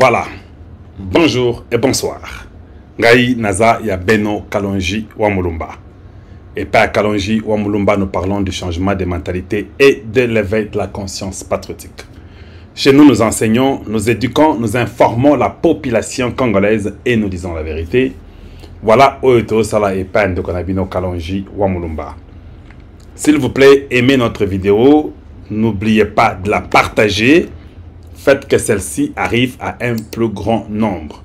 Voilà. Bonjour et bonsoir. Ngai Naza ya Beno Kalonji Wamulumba. Et pas Kalonji Wamulumba, nous parlons du changement des mentalités et de l'éveil de la conscience patriotique. Chez nous, nous enseignons, nous éduquons, nous informons la population congolaise et nous disons la vérité. Voilà Oyoto Sala et de Konabino Kalonji Wamulumba. S'il vous plaît, aimez notre vidéo. N'oubliez pas de la partager faites que celle-ci arrive à un plus grand nombre.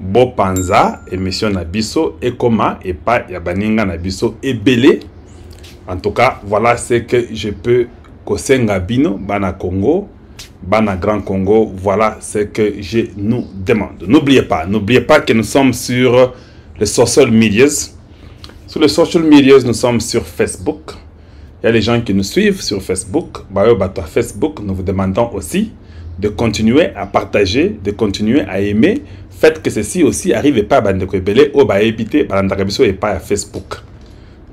Bopanza, émission Nabiso, et Koma, et pas Yabaninga Nabiso, et Belé. En tout cas, voilà ce que je peux Kosenga Bino, Bana Congo, Bana Grand Congo, voilà ce que je nous demande. N'oubliez pas, n'oubliez pas que nous sommes sur les social medias. Sur les social medias, nous sommes sur Facebook. Il y a les gens qui nous suivent sur Facebook. Bayo Bato Facebook, nous vous demandons aussi de continuer à partager, de continuer à aimer. Faites que ceci aussi arrive pas à ou et pas à Facebook.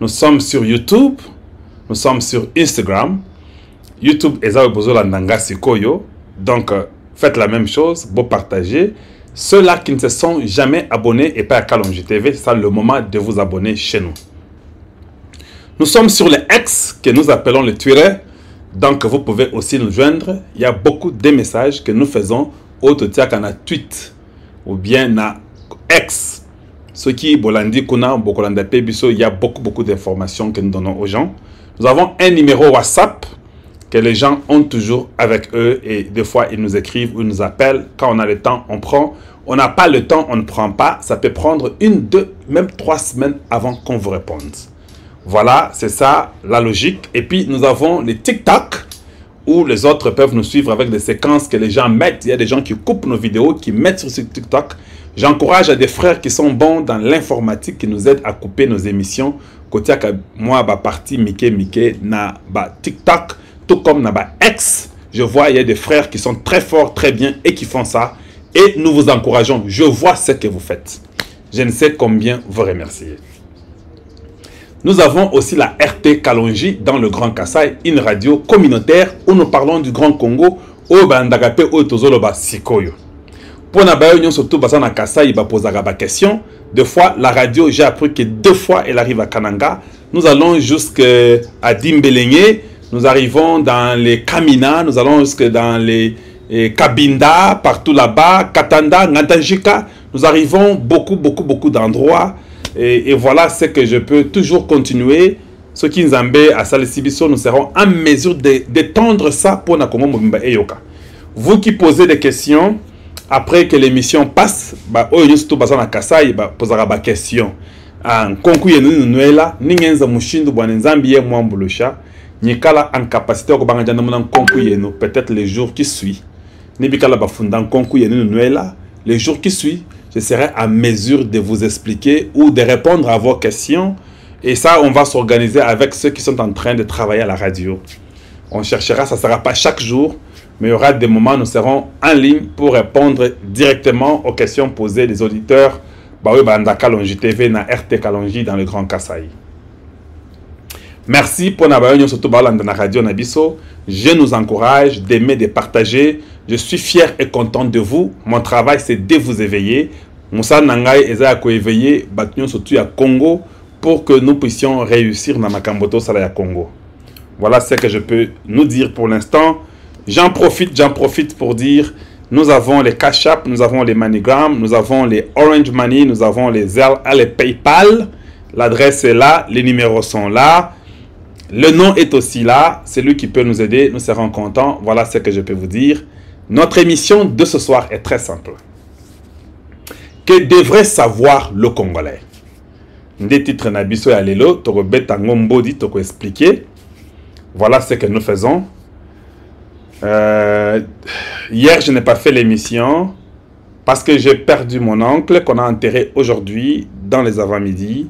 Nous sommes sur YouTube, nous sommes sur Instagram. YouTube est Landanga Sikoyo. Donc, euh, faites la même chose, beau partager. Ceux-là qui ne se sont jamais abonnés et pas à Kalonji TV, c'est le moment de vous abonner chez nous. Nous sommes sur le X que nous appelons le Twitter. Donc, vous pouvez aussi nous joindre. Il y a beaucoup de messages que nous faisons au na tweet ou bien na X. Ce qui Bolandi Kuna, Bokolanda Pebiso, il y a beaucoup, beaucoup d'informations que nous donnons aux gens. Nous avons un numéro WhatsApp que les gens ont toujours avec eux et des fois ils nous écrivent ou ils nous appellent. Quand on a le temps, on prend. On n'a pas le temps, on ne prend pas. Ça peut prendre une, deux, même trois semaines avant qu'on vous réponde. Voilà, c'est ça la logique. Et puis, nous avons les TikTok où les autres peuvent nous suivre avec des séquences que les gens mettent. Il y a des gens qui coupent nos vidéos, qui mettent sur ce TikTok. J'encourage à des frères qui sont bons dans l'informatique, qui nous aident à couper nos émissions. Côté moi, bah, partie Mickey Mickey, na bah, TikTok, tout comme na bah, X. Je vois, il y a des frères qui sont très forts, très bien et qui font ça. Et nous vous encourageons. Je vois ce que vous faites. Je ne sais combien vous remercier. Nous avons aussi la RT Kalonji dans le Grand Kassai, une radio communautaire où nous parlons du Grand Congo, au Bandagape, au Tozoloba Sikoyo. Pour nous surtout na Kassai, il va poser des questions. Deux fois, la radio, j'ai appris que deux fois, elle arrive à Kananga. Nous allons jusqu'à Dimbelenge, nous arrivons dans les Kamina, nous allons jusque dans les eh, Kabinda, partout là-bas, Katanda, Ngantajika. Nous arrivons beaucoup, beaucoup, beaucoup d'endroits. Et, voilà ce que je peux toujours continuer. Ce qui nous à Salisibiso, nous serons en mesure d'étendre ça pour Nakongo Mobimba Eyoka. Vous qui posez des questions, après que l'émission passe, bah, oh, surtout basana kasai, bah, posera ba question. En konku yenu nuela, ningenza mushindu bwana nzambi ye mwambulusha, nyikala en capacité ko banga jana mona konku yenu, peut-être les jours qui suivent. Nibikala bafunda konku yenu nuela, les jours qui suivent, je serai à mesure de vous expliquer ou de répondre à vos questions. Et ça, on va s'organiser avec ceux qui sont en train de travailler à la radio. On cherchera, ça ne sera pas chaque jour, mais il y aura des moments où nous serons en ligne pour répondre directement aux questions posées des auditeurs. Baoui Banda Kalonji TV, na RT Kalonji dans le Grand Kassai. Merci pour surtout la radio Nabiso. Je nous encourage d'aimer, de partager. Je suis fier et content de vous. Mon travail, c'est de vous éveiller. Moussa Nangai Eza ko éveiller Batnyon surtout à Congo pour que nous puissions réussir dans Makamboto Salaya Congo. Voilà ce que je peux nous dire pour l'instant. J'en profite, j'en profite pour dire nous avons les Cash App, nous avons les MoneyGram, nous avons les Orange Money, nous avons les les PayPal. L'adresse est là, les numéros sont là. Le nom est aussi là, c'est lui qui peut nous aider, nous serons contents. Voilà ce que je peux vous dire. Notre émission de ce soir est très simple. Que devrait savoir le Congolais? Des titres Toko. Voilà ce que nous faisons. Euh, hier, je n'ai pas fait l'émission parce que j'ai perdu mon oncle qu'on a enterré aujourd'hui dans les avant-midi.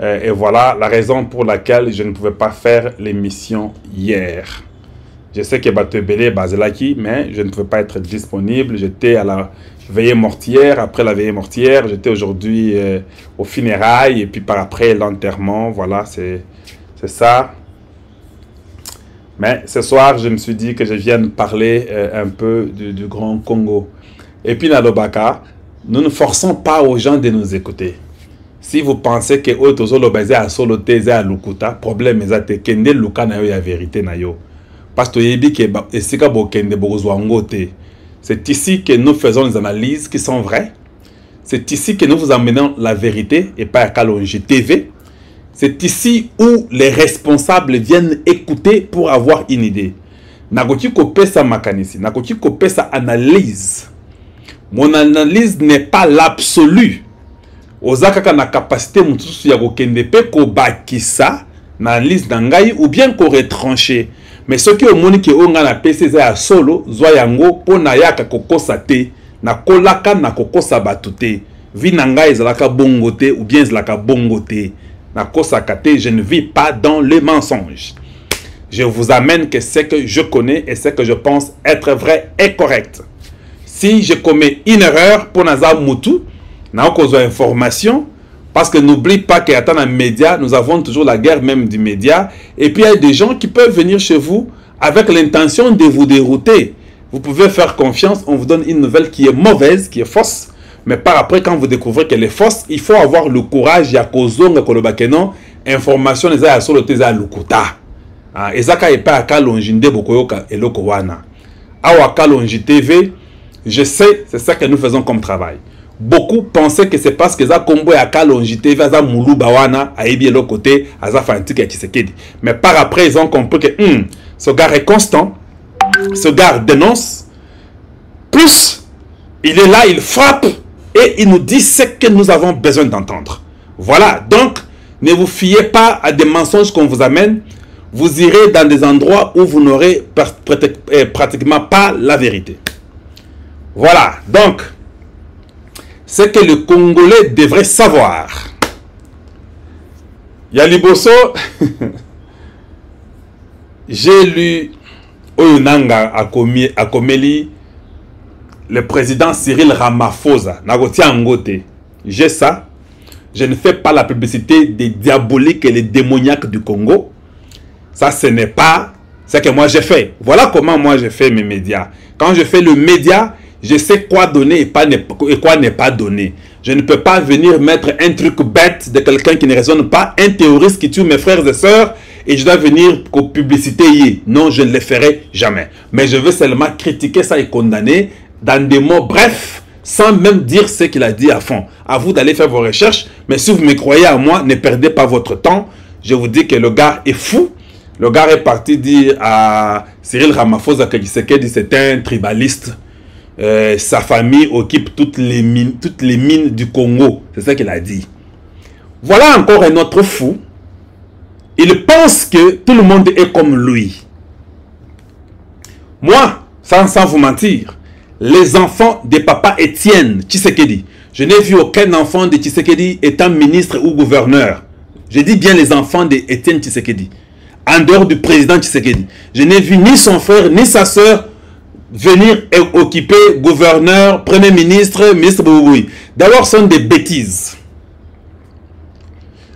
Euh, et voilà la raison pour laquelle je ne pouvais pas faire l'émission hier. Je sais que Batebele Bazelaki, mais je ne pouvais pas être disponible. J'étais à la veillée mortière. Après la veillée mortière, j'étais aujourd'hui euh, au funérailles et puis par après l'enterrement. Voilà, c'est ça. Mais ce soir, je me suis dit que je vienne parler euh, un peu du, du, Grand Congo. Et puis, dans le baka, nous ne forçons pas aux gens de nous écouter. Si vous pensez que eux tous les à solo teze à lukuta, problème est que kende luka na yo ya vérité na yo. Parce que yebi que esika bo kende bozwa ngote. C'est ici que nous faisons les analyses qui sont vraies. C'est ici que nous vous amenons la vérité et pas à Kalonji TV. C'est ici où les responsables viennent écouter pour avoir une idée. Nakoki kopesa makanisi, nakoki kopesa analyse. Mon analyse n'est pas l'absolu. Oza kaka na kapasité mosusu ya kokende mpe kobakisa na analyse na ngai ou bien koretranche. Mais soki omoni ke oyo ya solo zwa yango mpo nayaka kokosa te nakolaka na kokosa bato te. Vi na ngai bongo ou bien ezalaka bongo te. Nakosaka je ne vis pas dans le mensonge. Je vous amène que ce que je connais et ce que je pense être vrai et correct. Si je commets une erreur mpo naza naokozwa information parce que n'oublie pas qu'à dans les médias, nous avons toujours la guerre même du média. Et puis il y a des gens qui peuvent venir chez vous avec l'intention de vous dérouter. Vous pouvez faire confiance, on vous donne une nouvelle qui est mauvaise, qui est fausse. Mais par après, quand vous découvrez qu'elle est fausse, il faut avoir le courage, ya kozonga kolobakeno, information les a solo teza lukuta. Ah, ezaka epa akalonji nde bokoyoka eloko wana. Awa kalonji TV, je sais, c'est ça que nous faisons comme travail. Beaucoup pensaient que c'est parce que za kombo ya kalonji tv aza muluba wana ayebi eloko te aza fanatique ya tshisekedi. Mais par après ils ont compris que hmm, ce gars est constant ce gars dénonce plus il est là il frappe et il nous dit ce que nous avons besoin d'entendre. Voilà donc ne vous fiez pas à des mensonges qu'on vous amène. Vous irez dans des endroits où vous n'aurez pratiquement pas la vérité. Voilà donc ce que le Congolais devrait savoir. Yaliboso, j'ai lu Oyunanga Akomeli, le président Cyril Ramaphosa, Ngote. J'ai ça. Je ne fais pas la publicité des diaboliques et les démoniaques du Congo. Ça, ce n'est pas ce que moi j'ai fait. Voilà comment moi j'ai fait mes médias. Quand je fais le média, je sais quoi donner et, quoi n'est pas donné. Je ne peux pas venir mettre un truc bête de quelqu'un qui ne raisonne pas, un théoriste qui tue mes frères et sœurs, et je dois venir qu'aux publicités. Non, je ne le ferai jamais. Mais je veux seulement critiquer ça et condamner dans des mots brefs, sans même dire ce qu'il a dit à fond. À vous d'aller faire vos recherches, mais si vous me croyez à moi, ne perdez pas votre temps. Je vous dis que le gars est fou. Le gars est parti dire à Cyril Ramaphosa que c'est un tribaliste. Euh, sa famille occupe toutes les mines, toutes les mines du Congo. C'est ça qu'il a dit. Voilà encore un autre fou. Il pense que tout le monde est comme lui. Moi, sans, vous mentir, les enfants de papa Étienne Tshisekedi, je n'ai vu aucun enfant de Tshisekedi étant ministre ou gouverneur. Je dis bien les enfants de Étienne Tshisekedi. En dehors du président Tshisekedi. Je n'ai vu ni son frère, ni sa soeur venir occuper gouverneur, premier ministre, ministre Bouboui. D'abord, ce sont des bêtises.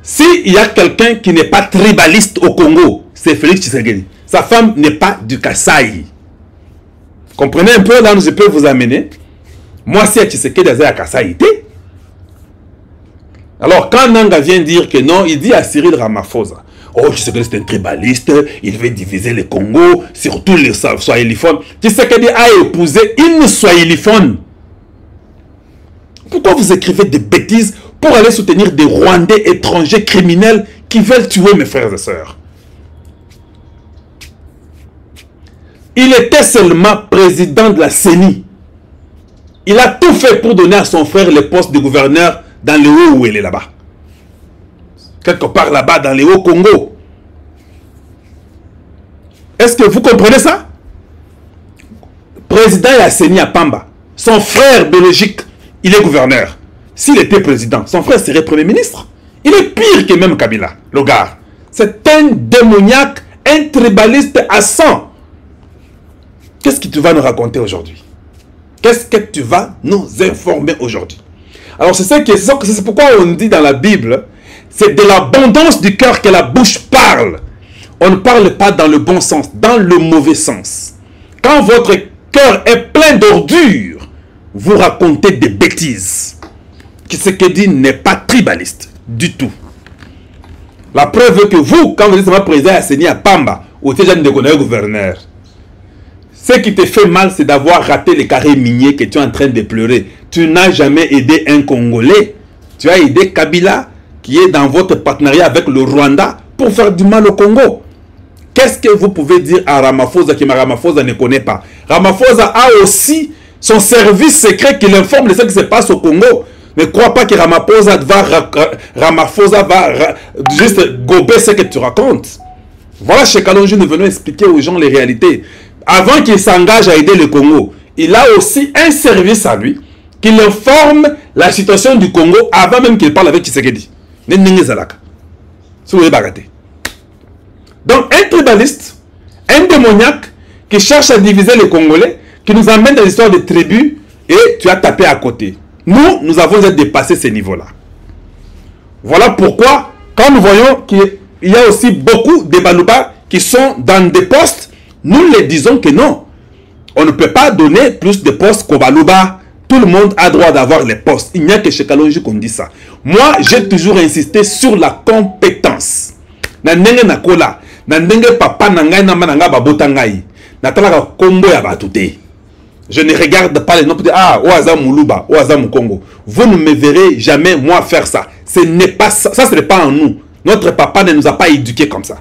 S'il y a quelqu'un qui n'est pas tribaliste au Congo, c'est Félix Tshisekedi. Sa femme n'est pas du Kasaï. Comprenez un peu là où je peux vous amener. Moi, si Tshisekedi à Kasaï, alors quand Nanga vient dire que non, il dit à Cyril Ramaphosa, Oh, Tshisekedi c'est un tribaliste, il veut diviser le Congo, surtout les Swahiliphones. Tshisekedi a épousé une Swahiliphone. Pourquoi vous écrivez des bêtises pour aller soutenir des Rwandais étrangers criminels qui veulent tuer mes frères et sœurs? Il était seulement président de la CENI. Il a tout fait pour donner à son frère le poste de gouverneur dans le haut où il est là-bas quelque part là-bas dans les Hauts-Congo. Est-ce que vous comprenez ça? Président Yasseni Pamba, son frère biologique, il est gouverneur. S'il était président, son frère serait premier ministre. Il est pire que même Kabila, le gars. C'est un démoniaque, un tribaliste à sang. Qu'est-ce que tu vas nous raconter aujourd'hui? Qu'est-ce que tu vas nous informer aujourd'hui? Alors c'est ça que c'est pourquoi on dit dans la Bible c'est de l'abondance du cœur que la bouche parle. On ne parle pas dans le bon sens, dans le mauvais sens. Quand votre cœur est plein d'ordures, vous racontez des bêtises. Ce que dit n'est pas tribaliste du tout. La preuve est que vous, quand vous êtes président assigné à Pamba, au déjà de gouverneur, ce qui te fait mal, c'est d'avoir raté les carrés miniers que tu es en train de pleurer. Tu n'as jamais aidé un Congolais. Tu as aidé Kabila, qui est dans votre partenariat avec le Rwanda, pour faire du mal au Congo. Qu'est-ce que vous pouvez dire à Ramaphosa qui Ramaphosa ne connaît pas? Ramaphosa a aussi son service secret qui l'informe de ce qui se passe au Congo. Ne crois pas que Ramaphosa va, Ramaphosa va juste gober ce que tu racontes. Voilà chez Kalonji, nous venons expliquer aux gens les réalités. Avant qu'il s'engage à aider le Congo, il a aussi un service à lui qui informe la situation du Congo avant même qu'il parle avec Tshisekedi. Donc un tribaliste, un démoniaque qui cherche à diviser les Congolais, qui nous amène dans l'histoire des tribus et tu as tapé à côté. Nous, nous avons dépassé ces niveaux-là. Voilà pourquoi, quand nous voyons qu'il y a aussi beaucoup de Balouba qui sont dans des postes, nous les disons que non. On ne peut pas donner plus de postes qu'au Balouba. Tout le monde a droit d'avoir les postes. Il n'y a que chez Kalonji qu'on dit ça. Moi, j'ai toujours insisté sur la compétence. Nakola, papa na ngai na mana babota ngai. Natalaka kombo ya batu Je ne regarde pas les noms ah Oaza Moulouba, Oaza Mukongo. Vous ne me verrez jamais moi faire ça. Ce n'est pas ça, ça ce n'est pas en nous. Notre papa ne nous a pas éduqués comme ça.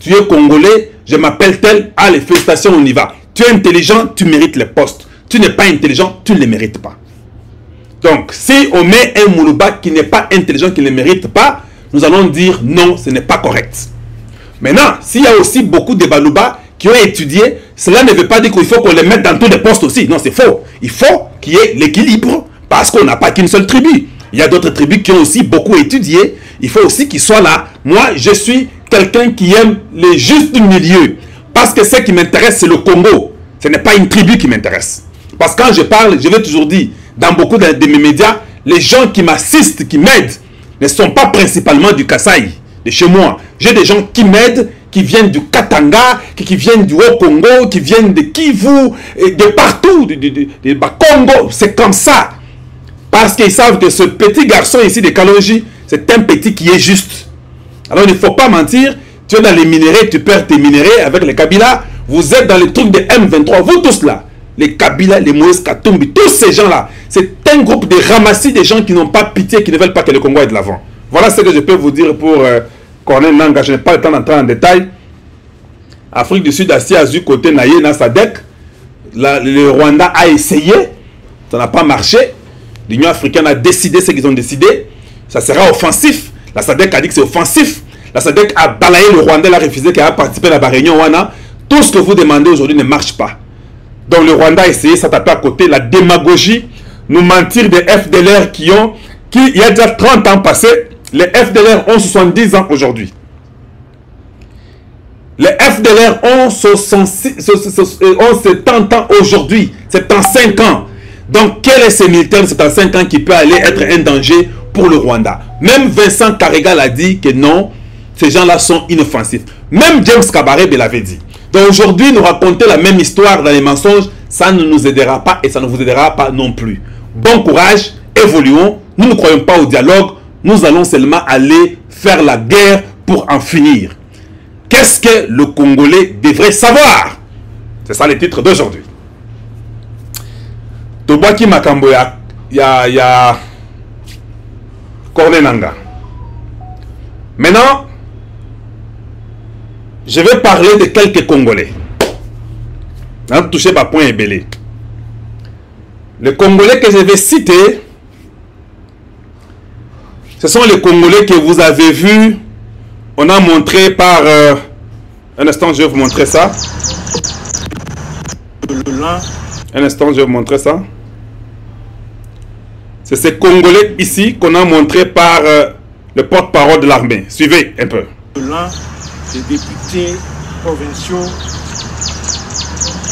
Tu es congolais, je m'appelle tel, les félicitations, on y va. Tu es intelligent, tu mérites les postes. Tu n'es pas intelligent, tu ne les mérites pas. Donc, si on met un Moulouba qui n'est pas intelligent, qui ne le mérite pas, nous allons dire non, ce n'est pas correct. Maintenant, s'il y a aussi beaucoup de Balouba qui ont étudié, cela ne veut pas dire qu'il faut qu'on les mette dans tous les postes aussi. Non, c'est faux. Il faut qu'il y ait l'équilibre parce qu'on n'a pas qu'une seule tribu. Il y a d'autres tribus qui ont aussi beaucoup étudié. Il faut aussi qu'ils soient là. Moi, je suis quelqu'un qui aime les justes milieu. Parce que ce qui m'intéresse, c'est le Congo. Ce n'est pas une tribu qui m'intéresse. Parce que quand je parle, je vais toujours dire, dans beaucoup de, mes médias, les gens qui m'assistent, qui m'aident, ne sont pas principalement du Kasaï, de chez moi. J'ai des gens qui m'aident, qui viennent du Katanga, qui, viennent du Haut-Congo, qui viennent de Kivu, de partout, de, de, de, Congo. C'est comme ça. Parce qu'ils savent que ce petit garçon ici de Kalonji, c'est un petit qui est juste. Alors il ne faut pas mentir. Tu es dans les minéraux, tu perds tes minéraux avec les Kabila. Vous êtes dans les trucs de M23. Vous tous là. Les Kabila, les Moïse Katumbi, tous ces gens-là. C'est un groupe de ramassis des gens qui n'ont pas pitié, qui ne veulent pas que le Congo aille de l'avant. Voilà ce que je peux vous dire pour euh, Corneille Nanga. Je n'ai pas le temps d'entrer en détail. Afrique du Sud, à du côté Naye, Sadek. le Rwanda a essayé. Ça n'a pas marché. L'Union africaine a décidé ce qu'ils ont décidé. Ça sera offensif. La SADEC a dit que c'est offensif. La SADEC a balayé le Rwanda, a refusé qu'il a participé à la réunion. Tout ce que vous demandez aujourd'hui ne marche pas. Donc le Rwanda a essayé, tape à côté, la démagogie, nous mentir des FDLR qui ont, qui, il y a déjà 30 ans passé, les FDLR ont 70 ans aujourd'hui. Les FDLR ont, 70 ans aujourd'hui, 75 ans. Donc quel est ce militaire de 75 ans qui peut aller être un danger pour le Rwanda? Même Vincent Carregal a dit que non, ces gens-là sont inoffensifs. Même James Kabarebe l'avait dit. Donc aujourd'hui, nous raconter la même histoire dans les mensonges, ça ne nous aidera pas et ça ne vous aidera pas non plus. Bon courage, évoluons. Nous ne croyons pas au dialogue. Nous allons seulement aller faire la guerre pour en finir. Qu'est-ce que le Congolais devrait savoir? C'est ça le titre d'aujourd'hui. Tobaki Makambo, il y a Nanga. Maintenant, je vais parler de quelques Congolais. Hein, touché par point belé. Les Congolais que je vais citer, ce sont les Congolais que vous avez vus. On a montré par... Euh, un instant, je vais vous montrer ça. Un instant, je vais vous montrer ça. C'est ces Congolais ici qu'on a montré par euh, le porte-parole de l'armée. Suivez un peu. Des députés provinciaux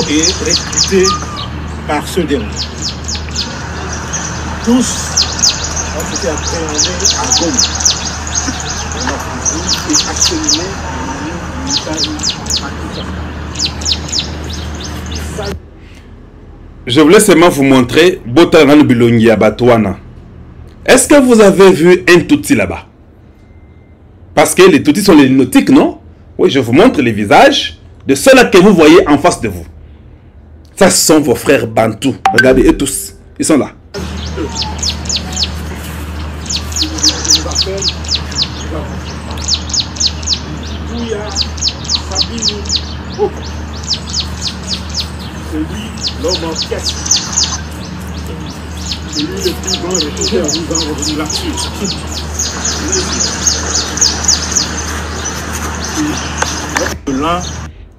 est recruté par ce dernier. Tous ont été appréhendés à Goma. Et je voulais seulement vous montrer Botangan Bilongi à Batouana. Est-ce que vous avez vu un touti là-bas? Parce que les toutis sont les nautiques, non? Oui, je vous montre les visages de ceux-là que vous voyez en face de vous. Ça, ce sont vos frères Bantou. Regardez, eux tous. Ils sont là. L'homme en pièce. C'est lui le plus grand en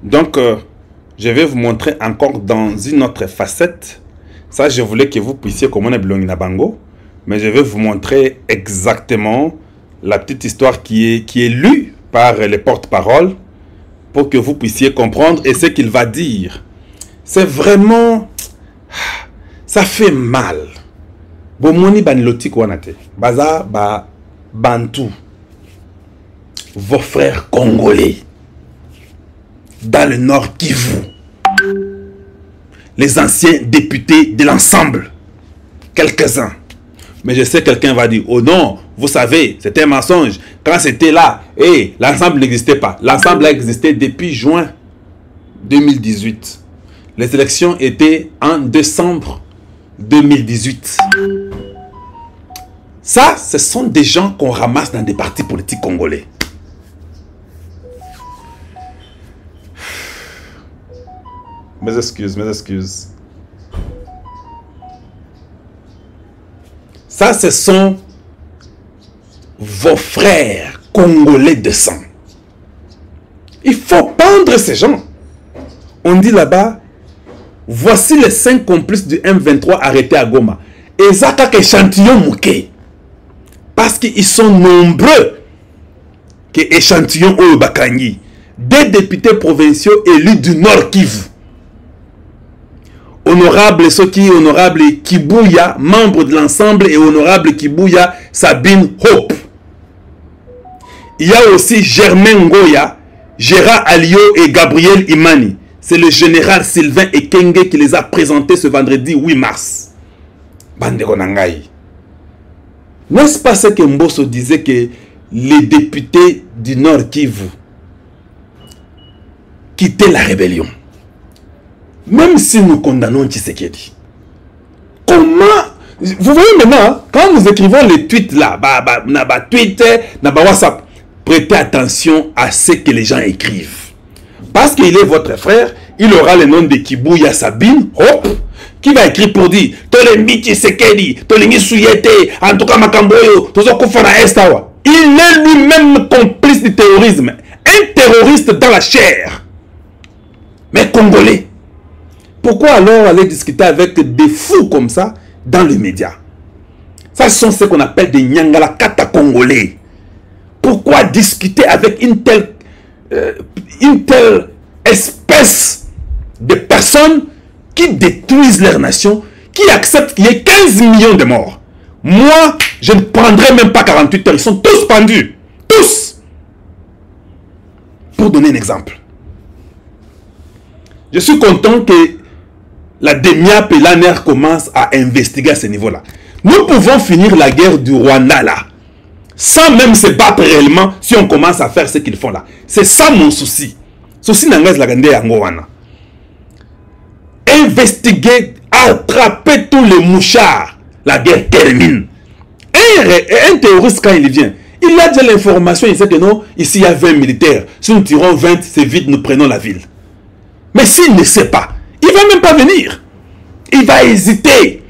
Donc, euh, je vais vous montrer encore dans une autre facette. Ça, je voulais que vous puissiez Bilongi Bango. Mais je vais vous montrer exactement la petite histoire qui est, qui est lue par les porte-paroles pour que vous puissiez comprendre et ce qu'il va dire. C'est vraiment... Ça fait mal. Bomoni baniloti kwanate. Baza ba bantu. Vos frères congolais dans le Nord Kivu. Les anciens députés de l'ensemble. Quelques-uns. Mais je sais quelqu'un va dire, oh non, vous savez, c'était un mensonge. Quand c'était là, et l'ensemble n'existait pas. L'ensemble a existé depuis juin 2018. Les élections étaient en décembre 2018. Ça, ce sont des gens qu'on ramasse dans des partis politiques congolais. Mes excuses, mes excuses. Ça, ce sont vos frères congolais de sang. Il faut pendre ces gens. On dit là-bas, voici les cinq complices du M23 arrêtés à Goma. Et ça, échantillon mouké. Parce qu'ils sont nombreux que échantillon au Bakangi. Des députés provinciaux élus du Nord Kivu honorable Soki, honorable Kibuya, membre de l'ensemble, et honorable Kibuya Sabine Hope. Il y a aussi Germain Ngoya, Gérard Alio et Gabriel Imani. C'est le général Sylvain Ekenge qui les a présentés ce vendredi 8 mars. Nangai. N'est-ce pas ce que Mbosso disait que les députés du Nord Kivu quittaient la rébellion? Même si nous condamnons Tshisekedi, comment vous voyez maintenant, quand nous écrivons les tweets là, bah, bah, na bah, Twitter, na bah, WhatsApp, prêtez attention à ce que les gens écrivent. Parce qu'il est votre frère, il aura le nom de Kibuya Sabine, hop, qui va écrire pour dire Tolembi Tshisekedi, Tolengi Souyete, en tout cas Makamboyo, Tozo Kofana Estawa. Il est lui-même complice du terrorisme, un terroriste dans la chair, mais congolais. Pourquoi alors aller discuter avec des fous comme ça dans les médias? Ça, ce sont ce qu'on appelle des Nyangala Kata congolais. Pourquoi discuter avec une telle, euh, une telle espèce de personnes qui détruisent leur nation, qui acceptent qu'il y ait 15 millions de morts? Moi, je ne prendrai même pas 48 heures. Ils sont tous pendus. Tous. Pour donner un exemple. Je suis content que la DEMIAP et l'ANER commencent à investiguer à ce niveau-là. Nous pouvons finir la guerre du Rwanda là, sans même se battre réellement si on commence à faire ce qu'ils font là. C'est ça mon souci. Souci n'engage la grande Angoana. Investiguer, attraper tous les mouchards. La guerre termine. Un, un terroriste, quand il vient, il a déjà l'information, il sait que non, ici il y a 20 militaires. Si nous tirons 20, c'est vite, nous prenons la ville. Mais s'il ne sait pas, il va même pas venir. Il va hésiter.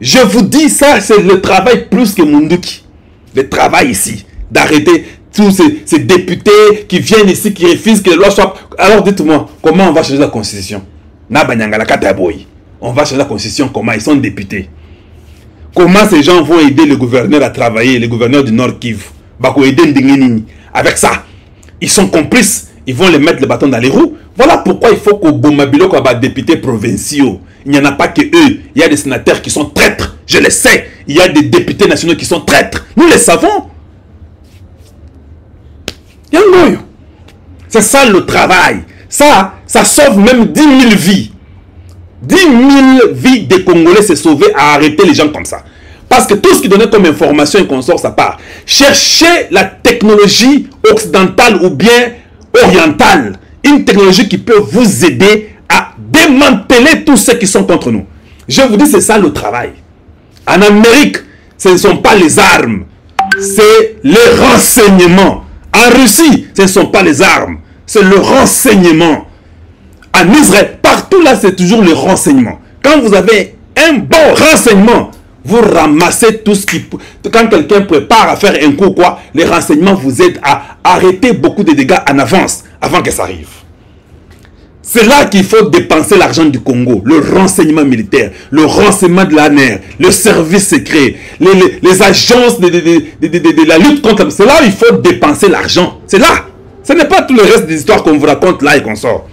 Je vous dis ça, c'est le travail plus que Munduki. Le travail ici, d'arrêter tous ces, députés qui viennent ici, qui refusent que les lois soient... Alors dites-moi, comment on va changer la constitution? On va changer la constitution, comment? Ils sont députés. Comment ces gens vont aider le gouverneur à travailler, le gouverneur du Nord Kivu? Avec ça, ils sont complices. Ils vont les mettre le bâton dans les roues. Voilà pourquoi il faut qu'au Bomabilo, y des députés provinciaux. Il n'y en a pas que eux. Il y a des sénateurs qui sont traîtres. Je le sais. Il y a des députés nationaux qui sont traîtres. Nous le savons. C'est ça le travail. Ça, ça sauve même 10 000 vies. 10 000 vies des Congolais s'est sauvées à arrêter les gens comme ça. Parce que tout ce qui donnait comme information et qu'on sort sa part, cherchez la technologie occidentale ou bien Une technologie qui peut vous aider à démanteler tous ceux qui sont contre nous. Je vous dis, c'est ça le travail. En Amérique, ce ne sont pas les armes, c'est les renseignements. En Russie, ce ne sont pas les armes, c'est le renseignement. En Israël, partout là, c'est toujours le renseignement. Quand vous avez un bon renseignement, vous ramassez tout ce qui... Quand quelqu'un prépare à faire un coup, quoi, les renseignements vous aident à arrêter beaucoup de dégâts en avance, avant que ça arrive. C'est là qu'il faut dépenser l'argent du Congo, le renseignement militaire, le renseignement de l'ANER, le service secret, les, agences de, de, la lutte contre... C'est là où il faut dépenser l'argent. C'est là. Ce n'est pas tout le reste des histoires qu'on vous raconte là et qu'on sort.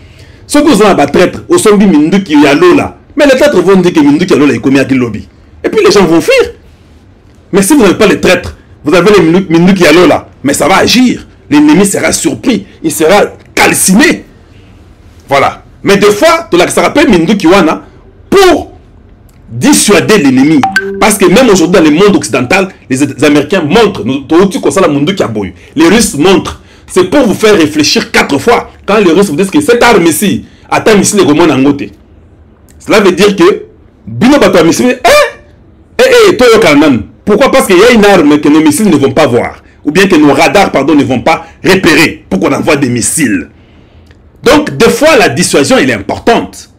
Ce que vous avez à traître, au sombi Minduki Yalo là, mais les traîtres vont dire que Minduki Yalo là, il commet à lobby. Et puis les gens vont fuir. Mais si vous n'avez pas les traîtres, vous avez les Minduki Yalo là, mais ça va agir. L'ennemi sera surpris, il sera calciné. Voilà. Mais des fois, ça rappelle Kiwana pour dissuader l'ennemi. Parce que même aujourd'hui dans le monde occidental, les Américains montrent, les Russes montrent. C'est pour vous faire réfléchir quatre fois. Quand les Russes vous disent que cette arme ici, atteint missile de côté. Cela veut dire que, Bino eh, eh, eh, Toyo Pourquoi? Parce qu'il y a une arme que nos missiles ne vont pas voir. Ou bien que nos radars, pardon, ne vont pas repérer pour qu'on envoie des missiles. Donc, des fois, la dissuasion, elle est importante.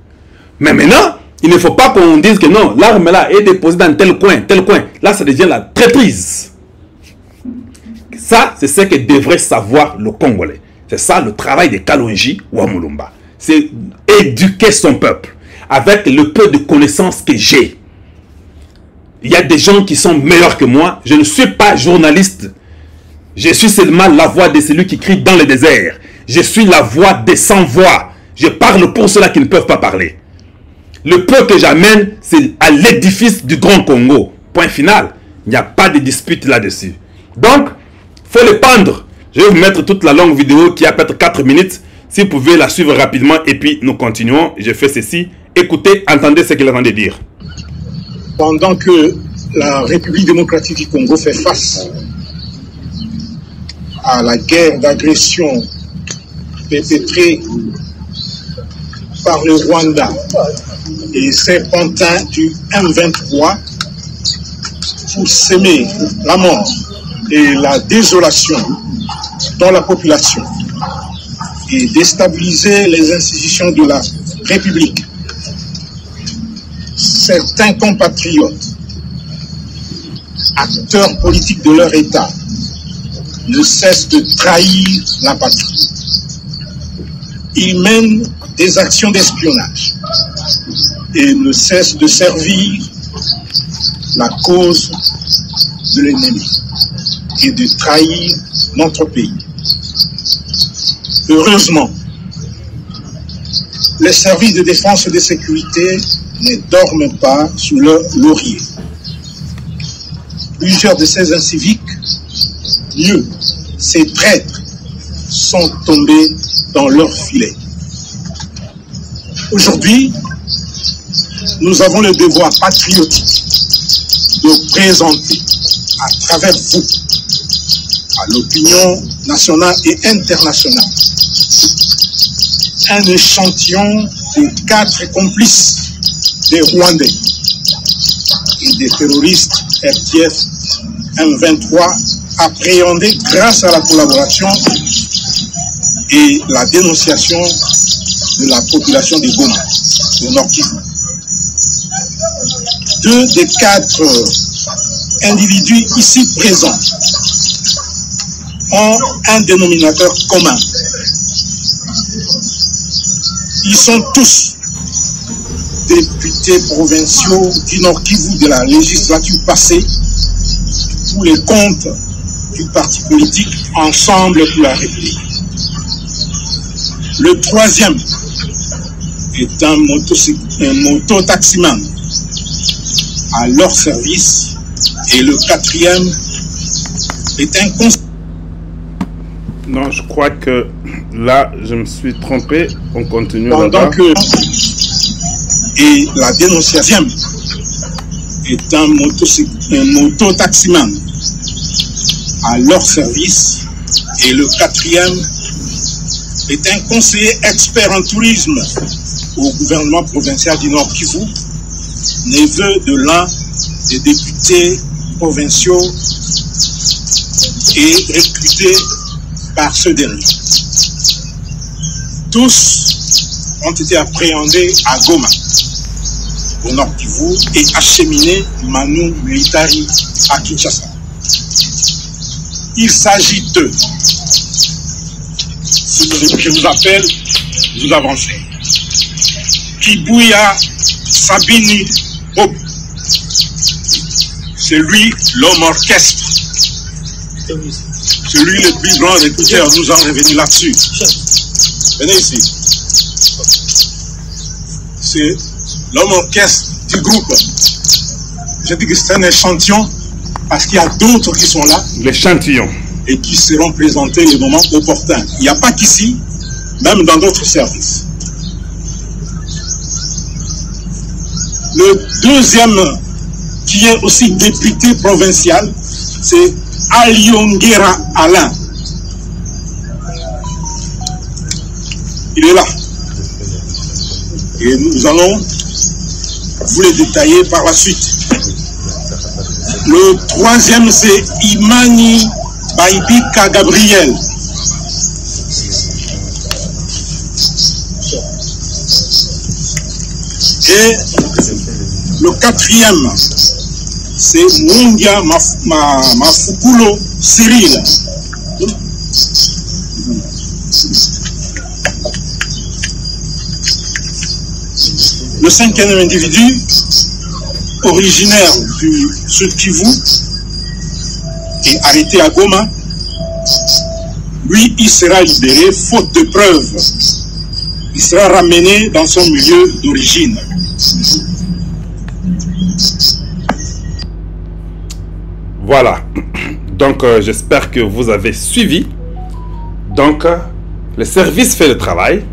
Mais maintenant, il ne faut pas qu'on dise que non, l'arme là est déposée dans tel coin, tel coin. Là, ça devient la traîtrise. Ça, c'est ce que devrait savoir le Congolais. C'est ça le travail de Kalonji ou Amulumba. C'est éduquer son peuple avec le peu de connaissances que j'ai. Il y a des gens qui sont meilleurs que moi. Je ne suis pas journaliste. Je suis seulement la voix de celui qui crie dans le désert. Je suis la voix des sans-voix. Je parle pour ceux-là qui ne peuvent pas parler. Le peu que j'amène, c'est à l'édifice du Grand Congo. Point final. Il n'y a pas de dispute là-dessus. Donc, faut le pendre. Je vais vous mettre toute la longue vidéo qui a peut-être 4 minutes. Si vous pouvez la suivre rapidement et puis nous continuons. Je fais ceci. Écoutez, entendez ce qu'il est en de dire. Pendant que la République démocratique du Congo fait face à la guerre d'agression perpétré par le Rwanda et ses pantins du M23 pour s'aimer la mort et la désolation dans la population et déstabiliser les institutions de la République. Certains compatriotes, acteurs politiques de leur État, ne cessent de trahir la patrie il mène des actions d'espionnage et ne cesse de servir la cause de l'ennemi et de trahir notre pays. Heureusement, les services de défense et de sécurité ne dorment pas sous leur laurier. Plusieurs de ces inciviques, mieux, ces traîtres, sont tombés dans leur filet. Aujourd'hui, nous avons le devoir patriotique de présenter à travers vous, à l'opinion nationale et internationale, un échantillon de quatre complices des Rwandais et des terroristes RTF M23 appréhendés grâce à la collaboration et la dénonciation de la population des Goma, de Nord Deux des quatre individus ici présents ont un dénominateur commun. Ils sont tous députés provinciaux du Nord Kivu de la législature passée pour les comptes du parti politique Ensemble pour la République. Le troisième est un, moto-taximan à leur service. Et le quatrième est un Non, je crois que là, je me suis trompé. On continue Pendant que Et la dénonciation est un moto-taximan à leur service. Et le quatrième est un conseiller expert en tourisme au gouvernement provincial du Nord Kivu, neveu de l'un des députés provinciaux et recruté par ce dernier. Tous ont été appréhendés à Goma, au nord Kivu, et acheminés Manu Militari à Kinshasa. Il s'agit d'eux. Je vous appelle, vous avancez. Kibuya Sabini Bob. C'est lui l'homme orchestre. Celui le plus grand recruteur nous en revenu là-dessus. Venez ici. C'est l'homme orchestre du groupe. Je dis que c'est un échantillon parce qu'il y a d'autres qui sont là. L'échantillon. Et qui seront présentés le moment opportun. Il n'y a pas qu'ici, même dans d'autres services. Le deuxième, qui est aussi député provincial, c'est Aliongera Alain. Il est là. Et nous allons vous les détailler par la suite. Le troisième, c'est Imani Baibika Gabriel. Et le quatrième, c'est Mungia Mafukulo Cyril. Le cinquième individu, originaire du Sud Kivu, et arrêté à Goma, lui, il sera libéré faute de preuves. Il sera ramené dans son milieu d'origine. Voilà. Donc, euh, j'espère que vous avez suivi. Donc, euh, le service fait le travail.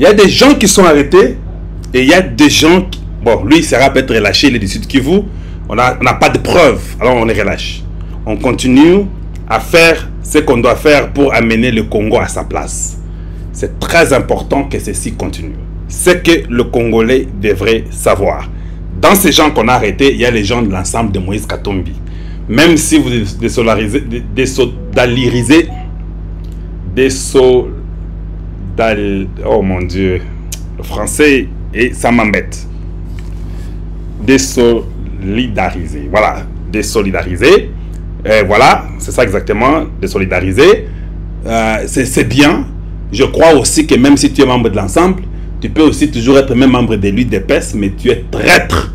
Il y a des gens qui sont arrêtés et il y a des gens qui... Bon, lui, il sera peut-être relâché, il est du Sud Kivu. On n'a on pas de preuves, alors on les relâche. On continue à faire ce qu'on doit faire pour amener le Congo à sa place. C'est très important que ceci continue. C'est que le Congolais devrait savoir. Dans ces gens qu'on a arrêtés, il y a les gens de l'ensemble de Moïse Katombi. Même si vous désolarisez, désolidarisez, désol, oh mon Dieu, le français et ça m'embête. Désolidariser, voilà, désolidariser. Voilà, c'est ça exactement, désolidariser. Euh, c'est bien. Je crois aussi que même si tu es membre de l'ensemble, tu peux aussi toujours être même membre de l'huile d'épaisse, mais tu es traître.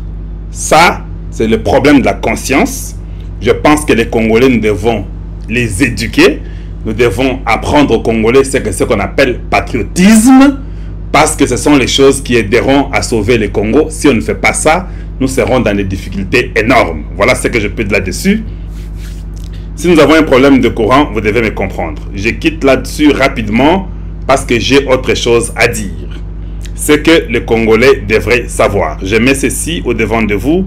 Ça, c'est le problème de la conscience. Je pense que les Congolais, nous devons les éduquer. Nous devons apprendre aux Congolais ce qu'on ce appelle patriotisme, parce que ce sont les choses qui aideront à sauver le Congo. Si on ne fait pas ça, nous serons dans des difficultés énormes. Voilà ce que je peux dire là-dessus. Si nous avons un problème de courant, vous devez me comprendre. Je quitte là-dessus rapidement parce que j'ai autre chose à dire. Ce que les Congolais devraient savoir. Je mets ceci au devant de vous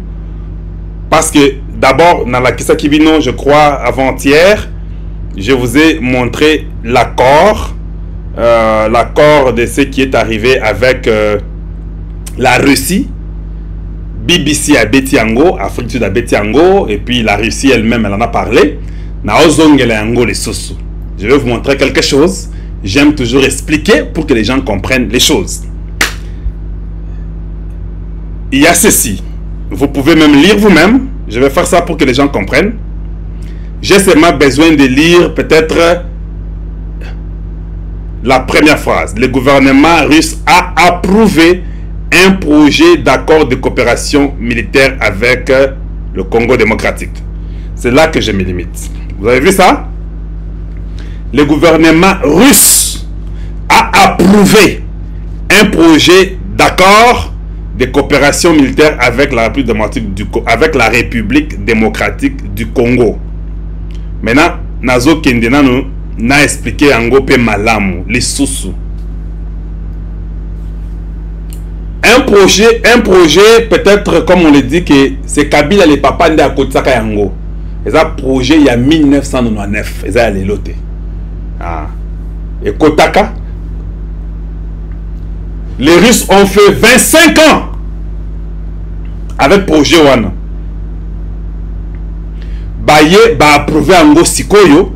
parce que d'abord, dans la Kisakibino, je crois, avant-hier, je vous ai montré l'accord, l'accord de ce qui est arrivé avec euh, la Russie, BBC à Betiango, Afrique du Sud à Betiango, et puis la Russie elle-même, elle en a parlé. Je vais vous montrer quelque chose. J'aime toujours expliquer pour que les gens comprennent les choses. Il y a ceci. Vous pouvez même lire vous-même. Je vais faire ça pour que les gens comprennent. J'ai seulement besoin de lire peut-être la première phrase. Le gouvernement russe a approuvé un projet d'accord de coopération militaire avec le Congo démocratique. C'est là que je me limite. Vous avez vu ça? Le gouvernement russe a approuvé un projet d'accord de coopération militaire avec la République démocratique du, Congo. Maintenant, Nazo Kendena n'a expliqué en pe malamu, sous un projet un projet peut-être comme on le dit que c'est kabila le papa nde akotisaka yango. Eza projet ya 1999 eza ya lelo te. Ah. ekotaka. Les russes ont fait 25 ans avec projet wana. Baye baapprouve yango sikoyo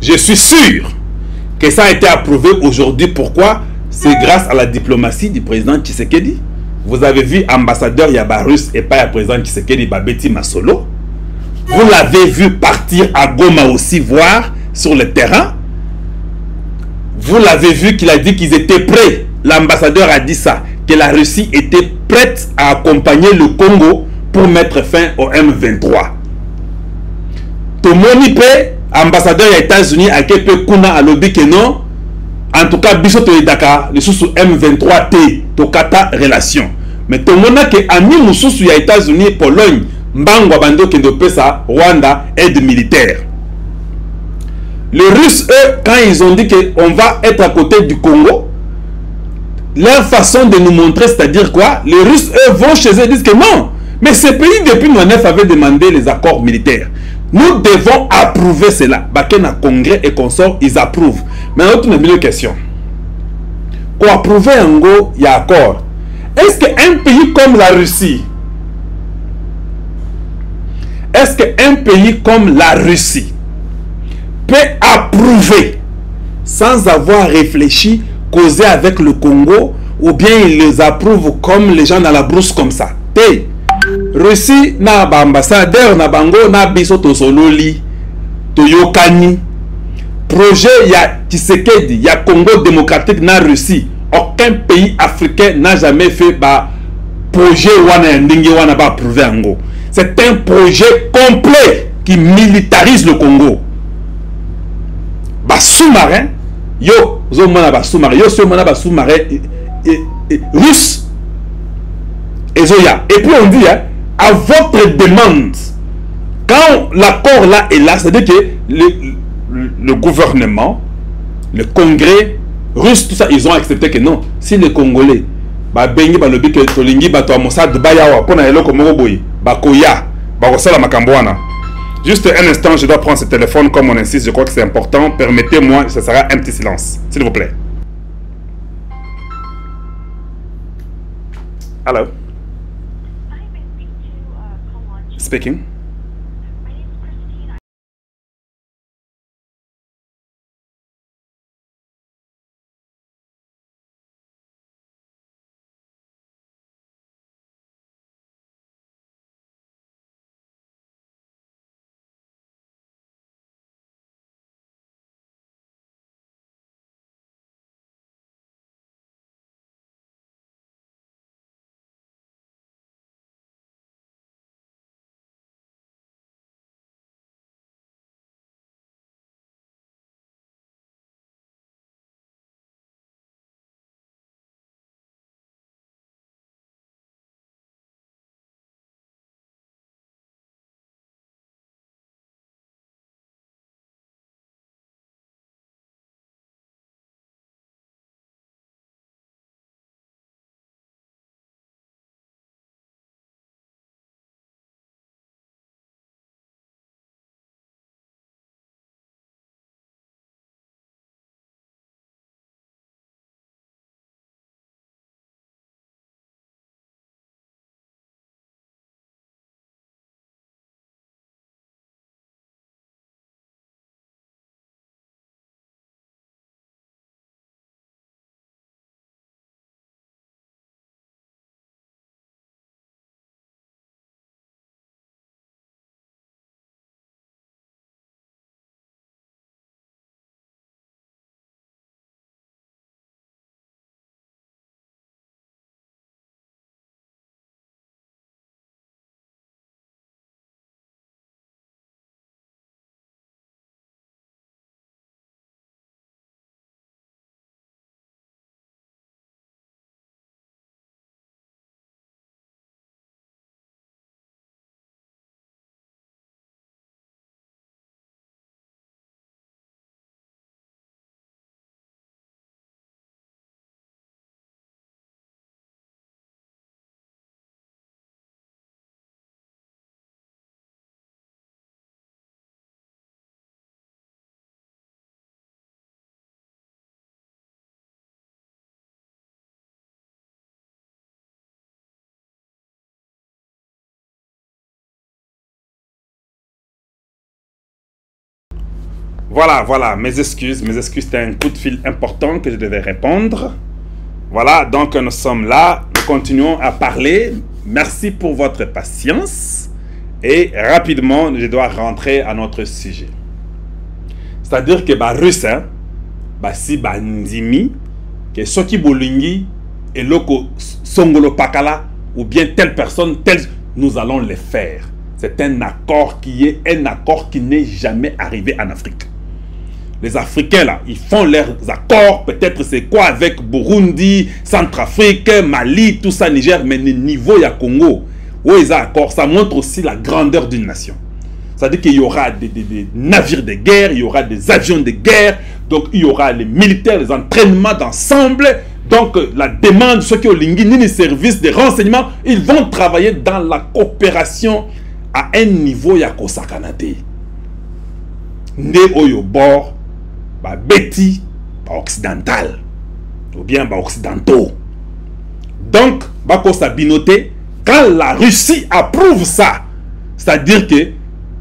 je suis sûr que ça a été approuvé aujourd'hui. Pourquoi? C'est grâce à la diplomatie du président Tshisekedi. Vous avez vu ambassadeur Yabarus et pas le président Tshisekedi Babeti Masolo. Vous l'avez vu partir à Goma aussi voir sur le terrain. Vous l'avez vu qu'il a dit qu'ils étaient prêts. L'ambassadeur a dit ça que la Russie était prête à accompagner le Congo pour mettre fin au M23 tomoni mpe ambassadeur ya états-unis ake mpe kuna alobi ke non en tout cas biso toyedaka lisusu m23 te tokata relation. Mais tomonaki ami mosusu ya états-unis pologne mbango abandi okende opesa rwanda aide militaire. Les russes eux quand ils ont dit que on va être à côté du congo leur façon de nous montrer c'est à dire quoi? Les russes eux vont chez eux disent que non. Mais ces pays depuis 1999 avaient demandé les accords militaires nous devons approuver cela. Bakena congrès et consort ils approuvent. Tuna bino question koapprouve yango ya accord. Est ce que un pays comme la russie est ce que un pays comme la russie peut approuver sans avoir réfléchi causer avec le congo ou bien il les approuve comme les gens dans la brousse comme ça? Russie na baambassadeur na bango na biso tosololi toyokani. Projet ya tshisekedi ya congo démocratique na russie aucun pays africain n'a jamais fait ba projet wana ya ndenge wana baapprouve yango. C'est un projet complet qui militarise le congo. Basous-marin yo ozomona basous-marin yo soki omona basous-marin russe ezoya et puis on dit hein, à votre demande quand l'accord là est là c'est à dire que le, gouvernement le congrès russe tout ça ils ont accepté que non. Si les congolais babengi balobi ke tolingi bato ya mosad baya awa mpo na eloko moko boye bakoya bakosala makambo wana. Juste un instant je dois prendre ce téléphone comme on insiste je crois que c'est important. Permettez-moi ce sera un petit silence s'il vous plaît. Hello. Speaking. Voilà, voilà, mes excuses, mes excuses, c'était un coup de fil important que je devais répondre. Voilà, donc nous sommes là, nous continuons à parler. Merci pour votre patience. Et rapidement, je dois rentrer à notre sujet. C'est-à-dire que bah, russe, hein, bah, si bah, que soki bolingi, et loko songolo pakala, ou bien telle personne, telle, nous allons les faire. C'est un accord qui est un accord qui n'est jamais arrivé en Afrique. Les Africains là, ils font leurs accords, peut-être c'est quoi avec Burundi, Centrafrique, Mali, tout ça, Niger, mais le niveau il y a Congo, où ils ont accord, ça montre aussi la grandeur d'une nation. C'est-à-dire qu'il y aura des, navires de guerre, il y aura des avions de guerre, donc il y aura les militaires, les entraînements d'ensemble. Donc la demande, ceux qui ont les services de renseignement, ils vont travailler dans la coopération à un niveau ya kosakanate. Nde oyo bord, ba beti, ba occidental, ou bien ba occidentaux. Donc, quand la Russie approuve ça, c'est-à-dire que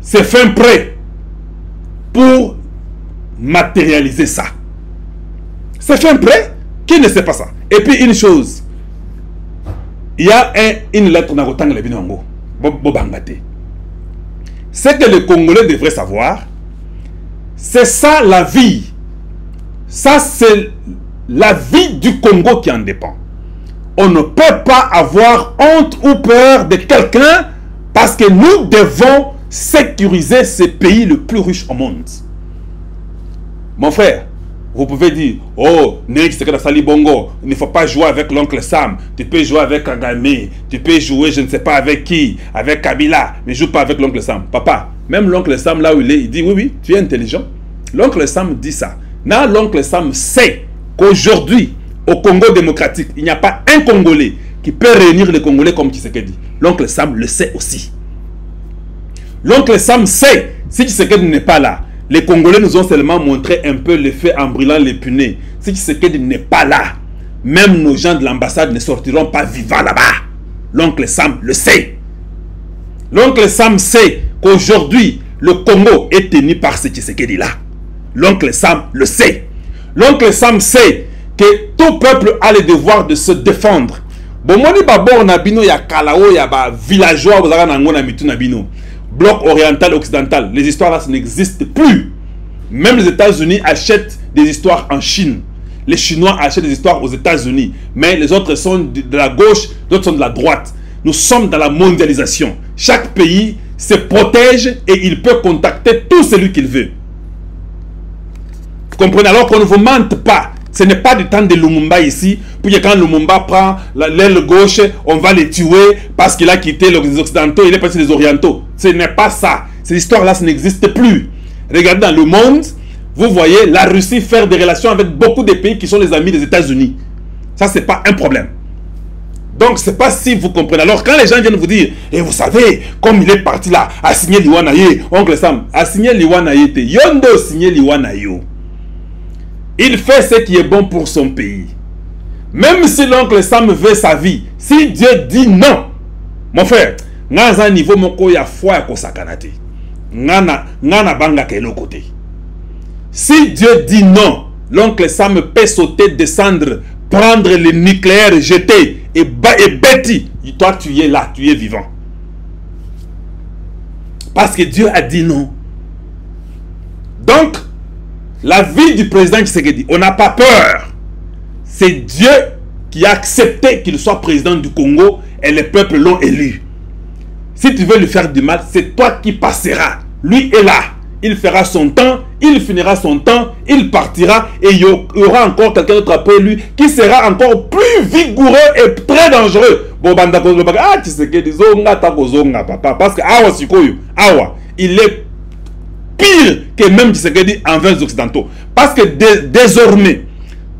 c'est fin prêt pour matérialiser ça. C'est fin prêt Qui ne sait pas ça Et puis une chose, il y a un, une lettre dans le binongo, C'est que les Congolais devraient savoir, c'est ça la vie. Ça, c'est la vie du Congo qui en dépend. On ne peut pas avoir honte ou peur de quelqu'un parce que nous devons sécuriser ce pays le plus riche au monde. Mon frère, vous pouvez dire, oh, c'est Sali Bongo, il ne faut pas jouer avec l'oncle Sam, tu peux jouer avec Kagame, tu peux jouer je ne sais pas avec qui, avec Kabila, mais joue pas avec l'oncle Sam. Papa, même l'oncle Sam là où il est, il dit, oui, oui, tu es intelligent. L'oncle Sam dit ça. Là, l'oncle Sam sait qu'aujourd'hui, au Congo démocratique, il n'y a pas un Congolais qui peut réunir les Congolais comme Tshisekedi. L'oncle Sam le sait aussi. L'oncle Sam sait, si Tshisekedi n'est pas là, les Congolais nous ont seulement montré un peu le fait en brûlant les punais. Si Tshisekedi n'est pas là, même nos gens de l'ambassade ne sortiront pas vivants là-bas. L'oncle Sam le sait. L'oncle Sam sait qu'aujourd'hui, le Congo est tenu par ce Tshisekedi-là. L'oncle Sam le sait. L'oncle Sam sait que tout peuple a le devoir de se défendre. nango na mitu na bino bloc oriental occidental. Les histoires là ça n'existe plus. Même les états-unis achètent des histoires en chine. Les chinois achètent des histoires aux états-unis. Mais les autres sont de la gauche d'autres sont de la droite. Nous sommes dans la mondialisation. Chaque pays se protège et il peut contacter tout celui qu'il veut. Vous comprenez alors qu'on ne vous mente pas. Ce n'est pas du temps de Lumumba ici, pour quand Lumumba prend l'aile gauche, on va le tuer parce qu'il a quitté les Occidentaux, il est passé les Orientaux. Ce n'est pas ça. Cette histoire-là, ça n'existe plus. Regardez dans le monde, vous voyez la Russie faire des relations avec beaucoup de pays qui sont les amis des États-Unis. Ça, ce n'est pas un problème. Donc, ce n'est pas si vous comprenez. Alors, quand les gens viennent vous dire, et vous savez, comme il est parti là, à signer Liwanaye, oncle Sam, à signer Liwanaye, Yondo signer Liwanayo il fait ce qui est bon pour son pays. Même si l'oncle Sam veut sa vie, si Dieu dit non, mon frère, dans un niveau moko ya foi ya kosakanate. Ngana ngana banga kelo côté. Si Dieu dit non, l'oncle Sam peut sauter, descendre, prendre le nucléaire, jeter et, et Betty, toi tu es là, tu es vivant. Parce que Dieu a dit non. Donc, la vie du président Tshisekedi, on n'a pas peur. C'est Dieu qui a accepté qu'il soit président du Congo et les peuples l'ont élu. Si tu veux lui faire du mal, c'est toi qui passeras. Lui est là. Il fera son temps, il finira son temps, il partira et il y aura encore quelqu'un d'autre après lui qui sera encore plus vigoureux et très dangereux. Bon, ah, Tshisekedi, zonga zonga papa. Parce que, awa sikoyo, awa, il est pire que même Tshisekedi envers les Occidentaux. Parce que dé désormais,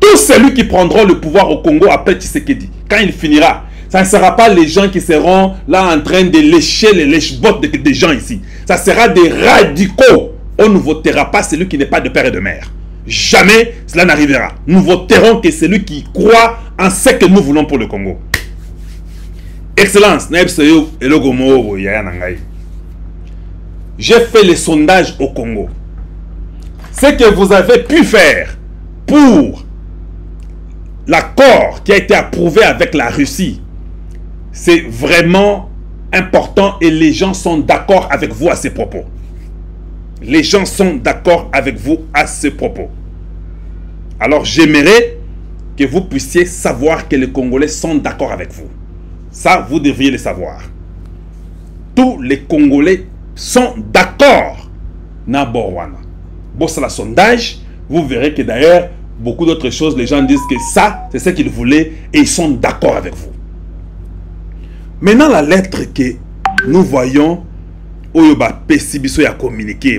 tous celui qui prendront le pouvoir au Congo après Tshisekedi, quand il finira, ça ne sera pas les gens qui seront là en train de lécher les lèche-bottes des de gens ici. Ça sera des radicaux. On ne votera pas celui qui n'est pas de père et de mère. Jamais cela n'arrivera. Nous voterons que celui qui croit en ce que nous voulons pour le Congo. Excellence, j'ai fait les sondages au Congo. ce que vous avez pu faire pour l'accord qui a été approuvé avec la Russie, c'est vraiment important et les gens sont d'accord avec vous à ces propos. Les gens sont d'accord avec vous à ce propos. Alors j'aimerais que vous puissiez savoir que les Congolais sont d'accord avec vous. Ça, vous devriez le savoir. Tous les Congolais sont d'accord. Naborwana. Bon, c'est la sondage. Vous verrez que d'ailleurs, beaucoup d'autres choses, les gens disent que ça, c'est ce qu'ils voulaient et ils sont d'accord avec vous. Maintenant, la lettre que nous voyons, Oyoba Pesibiso a communiqué,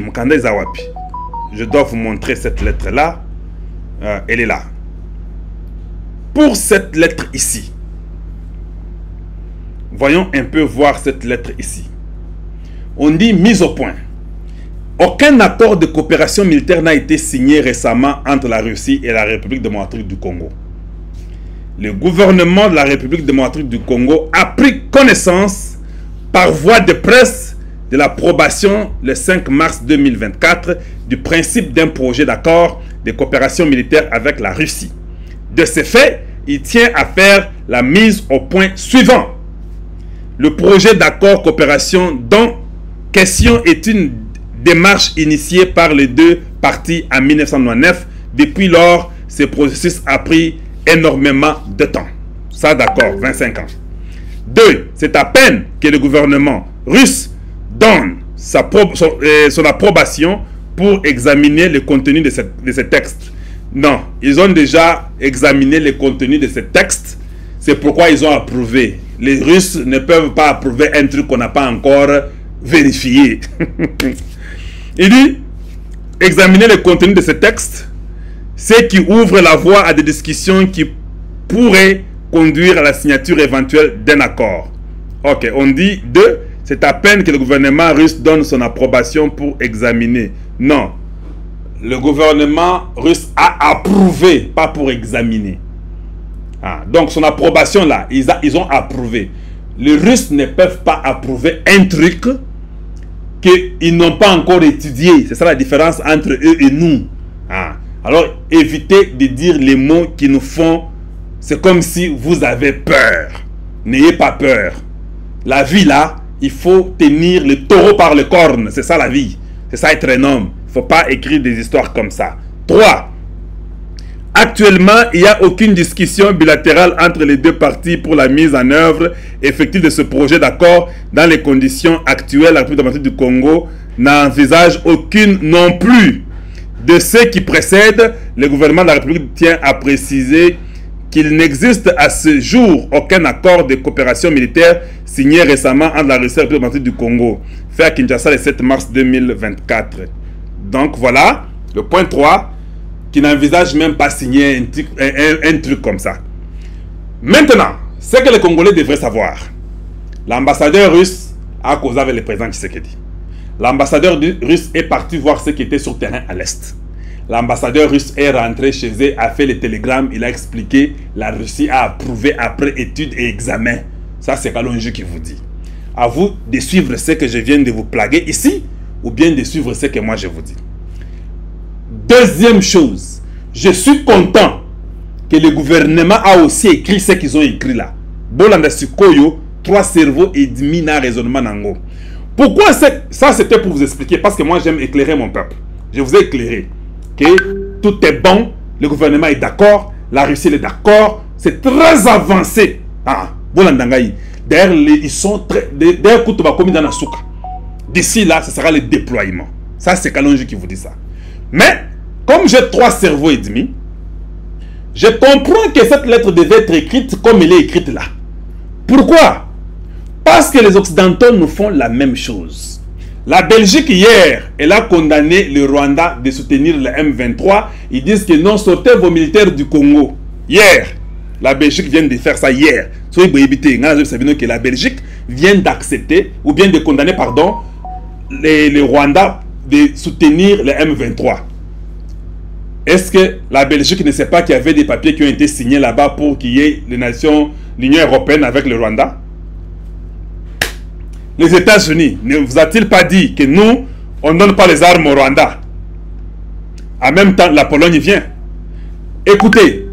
je dois vous montrer cette lettre-là. Euh, elle est là. Pour cette lettre ici, voyons un peu voir cette lettre ici. On dit mise au point. Aucun accord de coopération militaire n'a été signé récemment entre la Russie et la République démocratique du Congo. Le gouvernement de la République démocratique du Congo a pris connaissance par voie de presse de l'approbation le 5 mars 2024 du principe d'un projet d'accord de coopération militaire avec la Russie. De ce fait, il tient à faire la mise au point suivant. Le projet d'accord coopération dont question est une démarche initiée par les deux parties en 1999. Depuis lors, ce processus a pris énormément de temps. Ça, d'accord, 25 ans. Deux, c'est à peine que le gouvernement russe donne sa euh, son, approbation pour examiner le contenu de, de ce texte. Non, ils ont déjà examiné le contenu de ce texte. C'est pourquoi ils ont approuvé. Les Russes ne peuvent pas approuver un truc qu'on n'a pas encore vérifié. Il dit, examiner le contenu de ce texte, ce qui ouvre la voie à des discussions qui pourraient conduire à la signature éventuelle d'un accord. Ok, on dit deux, c'est à peine que le gouvernement russe donne son approbation pour examiner. Non, le gouvernement russe a approuvé, pas pour examiner. Ah, donc son approbation là, ils, ils ont approuvé. Les Russes ne peuvent pas approuver un truc qu'ils n'ont pas encore étudié. C'est ça la différence entre eux et nous. Ah. Alors évitez de dire les mots qui nous font... C'est comme si vous avez peur. N'ayez pas peur. La vie là, il faut tenir le taureau par le corne. C'est ça la vie. C'est ça être un homme. Il ne faut pas écrire des histoires comme ça. 3. Actuellement, il n'y a aucune discussion bilatérale entre les deux parties pour la mise en œuvre effective de ce projet d'accord dans les conditions actuelles. La République démocratique du Congo n'envisage aucune non plus. De ce qui précède, le gouvernement de la République tient à préciser qu'il n'existe à ce jour aucun accord de coopération militaire signé récemment entre la Russie et la République du Congo, fait à Kinshasa le 7 mars 2024. Donc voilà, le point 3 qui n'envisage même pas signer un, truc comme ça. Maintenant, ce que les Congolais devraient savoir, l'ambassadeur russe a causé avec le président Tshisekedi. L'ambassadeur russe est parti voir ce qui était sur terrain à l'Est. L'ambassadeur russe est rentré chez eux, a fait le télégramme, il a expliqué, la Russie a approuvé après étude et examen. Ça, c'est Kalonji qui vous dit. À vous de suivre ce que je viens de vous plaguer ici, ou bien de suivre ce que moi je vous dis. Deuxième chose, je suis content que le gouvernement a aussi écrit ce qu'ils ont écrit là. Bolanda Sikoyo, trois cerveaux et demi na raisonnement nango. Pourquoi ça c'était pour vous expliquer Parce que moi j'aime éclairer mon peuple. Je vous ai éclairé que tout est bon, le gouvernement est d'accord, la Russie est d'accord, c'est très avancé. Ah, D'ailleurs, ils sont très. D'ailleurs, commis dans la souka. D'ici là, ce sera le déploiement. Ça, c'est Kalonji qui vous dit ça. Mais, comme j'ai trois cerveaux et demi, je comprends que cette lettre devait être écrite comme elle est écrite là. Pourquoi? Parce que les Occidentaux nous font la même chose. La Belgique hier, elle a condamné le Rwanda de soutenir le M23. Ils disent que non, sortez vos militaires du Congo. Hier, la Belgique vient de faire ça hier. Soyez que la Belgique vient d'accepter, ou bien de condamner, pardon, le Rwanda de soutenir le M23. Est-ce que la Belgique ne sait pas qu'il y avait des papiers qui ont été signés là-bas pour qu'il y ait l'Union européenne avec le Rwanda? Les États-Unis ne vous a-t-il pas dit que nous, on ne donne pas les armes au Rwanda? En même temps, la Pologne vient. Écoutez,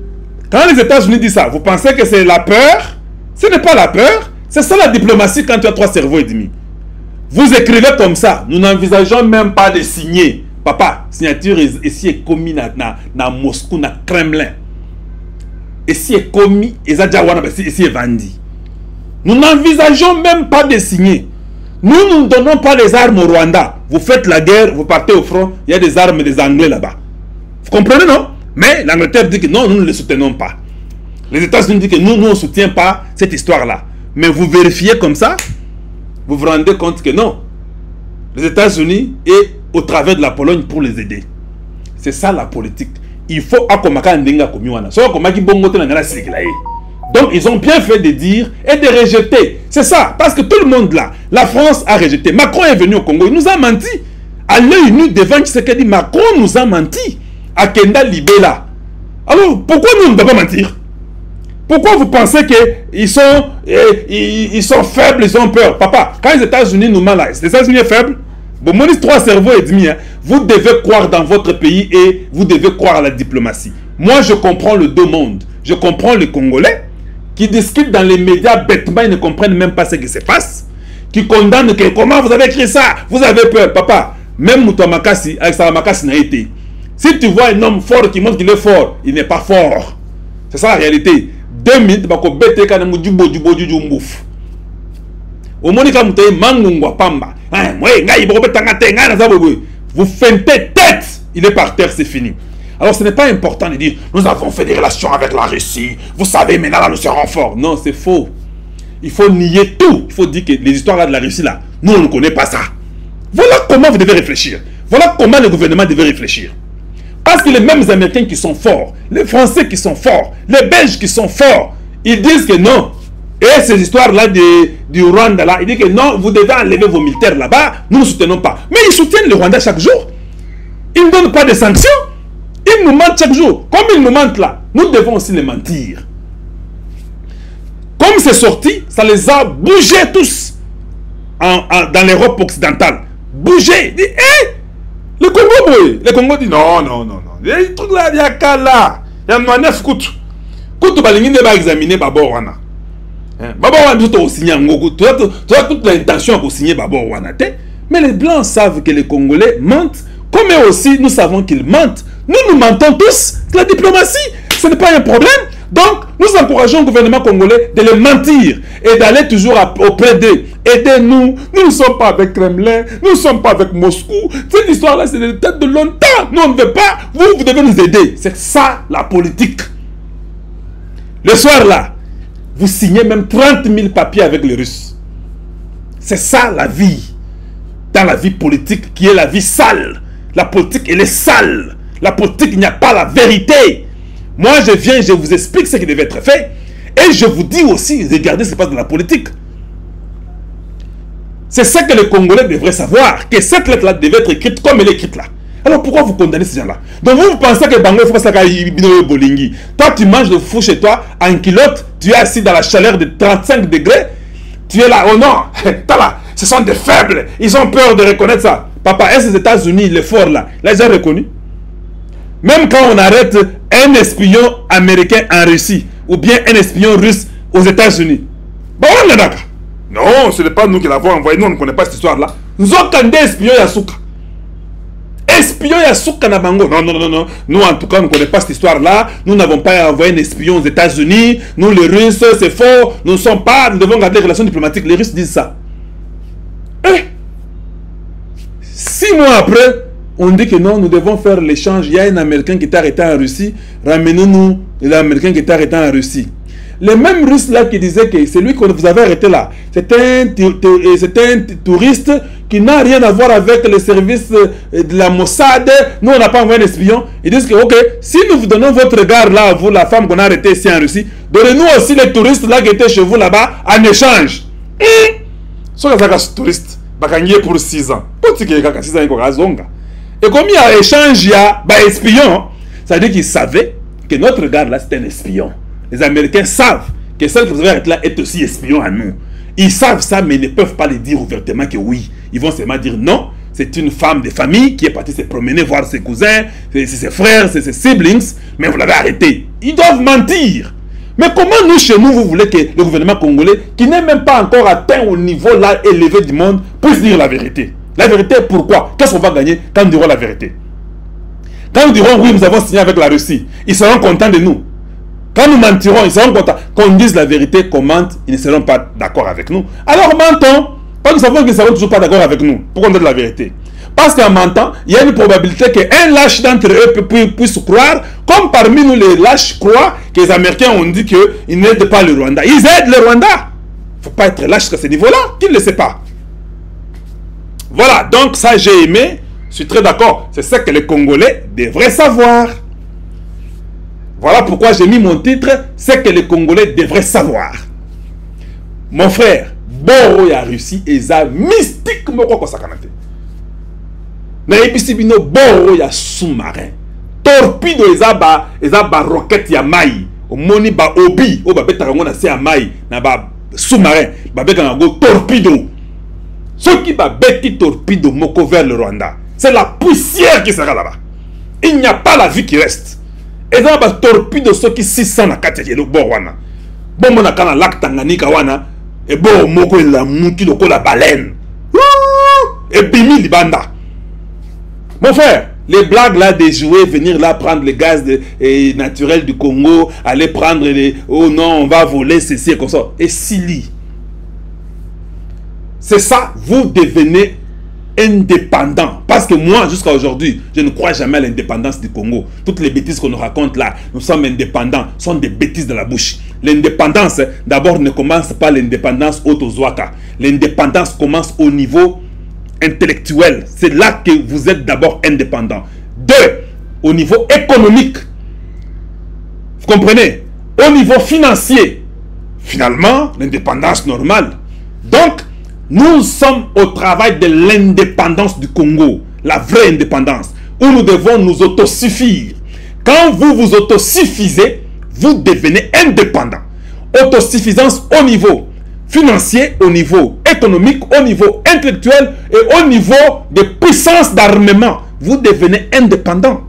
quand les États-Unis disent ça, vous pensez que c'est la peur? Ce n'est pas la peur. C'est ça la diplomatie quand tu as trois cerveaux et demi. Vous écrivez comme ça. Nous n'envisageons même pas de signer. Papa, signature ici est commis dans Moscou, dans Kremlin. Ici est commis, ici est vendu. Nous n'envisageons même pas de signer. Nous ne donnons pas les armes au Rwanda. Vous faites la guerre, vous partez au front, il y a des armes des Anglais là-bas. Vous comprenez, non? Mais l'Angleterre dit que non, nous ne les soutenons pas. Les États-Unis disent que nous, ne soutenons pas cette histoire-là. Mais vous vérifiez comme ça, vous vous rendez compte que non. Les États-Unis est au travers de la Pologne pour les aider. C'est ça la politique. Il faut akomaka ndenga komiwana. So akomaki bongo na ngala donc ils ont bien fait de dire et de rejeter. C'est ça, parce que tout le monde là, la France a rejeté. Macron est venu au Congo, il nous a menti. À l'œil nu devant dit Macron nous a menti. À Kenda Libela. Alors, pourquoi nous ne devons pas mentir? Pourquoi vous pensez qu'ils sont, eh, ils, sont faibles, ils ont peur? Papa, quand les États-Unis nous mentent les États-Unis sont faibles Bon, mon trois cerveaux et demi. Hein. Vous devez croire dans votre pays et vous devez croire à la diplomatie. Moi, je comprends le deux mondes. Je comprends les Congolais qui discutent dans les médias bêtement, ils ne comprennent même pas ce qui se passe, qui condamnent que comment vous avez écrit ça, vous avez peur, papa. Même Moutoua Makassi, avec sa Makassi n'a été. Si tu vois un homme fort qui montre qu'il est fort, il n'est pas fort. C'est ça la réalité. Deux minutes, bako bete kana mujubo jubo juju mbouf. Omoni ka mutaye mangungwa pamba. Hein. Vous feintez tête, il est par terre, c'est fini. Alors ce n'est pas important de dire nous avons fait des relations avec la Russie, vous savez, maintenant là nous serons forts. Non, c'est faux. Il faut nier tout. Il faut dire que les histoires là de la Russie là, nous on ne connaît pas ça. Voilà comment vous devez réfléchir. Voilà comment le gouvernement devait réfléchir. Parce que les mêmes Américains qui sont forts, les Français qui sont forts, les Belges qui sont forts, ils disent que non. Et ces histoires-là du Rwanda, là, ils disent que non, vous devez enlever vos militaires là-bas, nous ne soutenons pas. Mais ils soutiennent le Rwanda chaque jour. Ils ne donnent pas de sanctions. Ils nous mentent chaque jour. Comme ils nous mentent là, nous devons aussi les mentir. Comme c'est sorti, ça les a bougés tous dans l'Europe occidentale. Bougés. Dit, hé, le Congo, Le Congo dit non, non, non, non. Il y a des trucs là, il y a qu'à là. Il y a manef kutu. Kutu balingi ne va examiner Babor wana. Hein? Babor wana, tu as toute l'intention de signer Babor wana. Mais les Blancs savent que les Congolais mentent. Comme aussi, nous savons qu'ils mentent. Nous, nous mentons tous. La diplomatie, ce n'est pas un problème. Donc, nous encourageons le gouvernement congolais de les mentir et d'aller toujours auprès d'eux. Aidez-nous. Nous ne sommes pas avec Kremlin. Nous ne sommes pas avec Moscou. Cette histoire-là, c'est des têtes de longtemps. Nous, on ne veut pas. Vous, vous devez nous aider. C'est ça, la politique. Le soir-là, vous signez même 30 000 papiers avec les Russes. C'est ça, la vie. Dans la vie politique, qui est la vie sale. La politique, elle est sale. La politique, il n'y a pas la vérité. Moi, je viens, je vous explique ce qui devait être fait. Et je vous dis aussi, regardez ce qui se passe dans la politique. C'est ce que les Congolais devraient savoir, que cette lettre-là devait être écrite comme elle est écrite là. Alors pourquoi vous condamnez ces gens-là? Donc vous, pensez que Bango ça Bolingi. Toi, tu manges de fou chez toi, en kilote, tu es assis dans la chaleur de 35 degrés, tu es là, oh non, là, ce sont des faibles, ils ont peur de reconnaître ça. Papa, est-ce les États-Unis, les forts là, là, ils ont reconnu? Même quand on arrête un espion américain en Russie ou bien un espion russe aux États-Unis, bah on est. Non, ce n'est pas nous qui l'avons envoyé. Nous, on ne connaît pas cette histoire-là. Nous avons des espions Yasuka. Espion Yasuka Nabango. Non, non, non, non. Nous, en tout cas, on ne connaît pas cette histoire-là. Nous n'avons pas envoyé un espion aux États-Unis. Nous, les Russes, c'est faux. Nous ne sommes pas. Nous devons garder des relations diplomatiques. Les Russes disent ça. Eh? Six mois après, on dit que non, nous devons faire l'échange. Il y a un Américain qui est arrêté en Russie. Ramenez-nous l'Américain qui est arrêté en Russie. Les mêmes Russes là qui disaient que celui que vous avez arrêté là, c'est un, un touriste qui n'a rien à voir avec le service euh, de la Mossad. Nous, on n'a pas envoyé un espion. Ils disent que, ok, si nous vous donnons votre regard là, vous, la femme qu'on a arrêtée ici en Russie, donnez-nous aussi les touristes là qui étaient chez vous là-bas en échange. Et, ce touristes, pour 6 ans. Pour 6 ans, et comme il y a échange, il y a bah, espion, ça veut dire qu'ils savaient que notre garde là, c'est un espion. Les Américains savent que celle que vous avez là est aussi espion à nous. Ils savent ça, mais ils ne peuvent pas le dire ouvertement que oui. Ils vont seulement dire non, c'est une femme de famille qui est partie se promener voir ses cousins, ses, ses frères, ses, ses siblings, mais vous l'avez arrêté. Ils doivent mentir. Mais comment nous, chez nous, vous voulez que le gouvernement congolais, qui n'est même pas encore atteint au niveau là élevé du monde, puisse dire la vérité? La vérité, pourquoi? Qu'est-ce qu'on va gagner quand nous dirons la vérité? Quand nous dirons oui, nous avons signé avec la Russie, ils seront contents de nous. Quand nous mentirons, ils seront contents. Quand on dise la vérité, qu'on mente, ils ne seront pas d'accord avec nous. Alors mentons. Quand nous savons qu'ils ne seront toujours pas d'accord avec nous. Pourquoi on dit la vérité? Parce qu'en mentant, il y a une probabilité qu'un lâche d'entre eux puisse croire, comme parmi nous les lâches croient que les Américains ont dit qu'ils n'aident pas le Rwanda. Ils aident le Rwanda. Il ne faut pas être lâche à ce niveau-là. Qui ne le sait pas? Voilà, donc ça j'ai aimé. Je suis très d'accord. C'est ce que les Congolais devraient savoir. Voilà pourquoi j'ai mis mon titre, c'est que les Congolais devraient savoir. Mon frère, boro ya Russie eza mystique moko kosakana te. nayebisi bino boro ya sous-marin torpedo eza ba eza ba roquette ya mai omoni ba obi babetaka yango na se ya mai na ba sous-marin babetaka yango torpedo soki babeti torpedo moko vers le rwanda c'est la poussière qui sera là-bas. Il n'y a pas la vie qui reste. Eza na batorpedo soki 600 na kati ya bor wana. Bomonaka na lac tanganyika wana eboro moko elamuki lokola baleine. Ebimi libanda. Mon frère les blagues là des jouets venir là prendre les gaz de, et, naturels du Congo aller prendre les oh non on va voler ceci et comme ça. Et Sili c'est ça vous devenez indépendant. Parce que moi, jusqu'à aujourd'hui, je ne crois jamais à l'indépendance du Congo. Toutes les bêtises qu'on nous raconte là, nous sommes indépendants, sont des bêtises de la bouche. L'indépendance, d'abord, ne commence pas l'indépendance autozoaka. L'indépendance commence au niveau intellectuel. C'est là que vous êtes d'abord indépendant. Deux, au niveau économique. Vous comprenez? Au niveau financier. Finalement, l'indépendance normale. Donc, nous sommes au travail de l'indépendance du Congo, la vraie indépendance, où nous devons nous autosuffire. Quand vous vous autosuffisez, vous devenez indépendant. Autosuffisance au niveau financier, au niveau économique, au niveau intellectuel et au niveau de puissance d'armement. Vous devenez indépendant.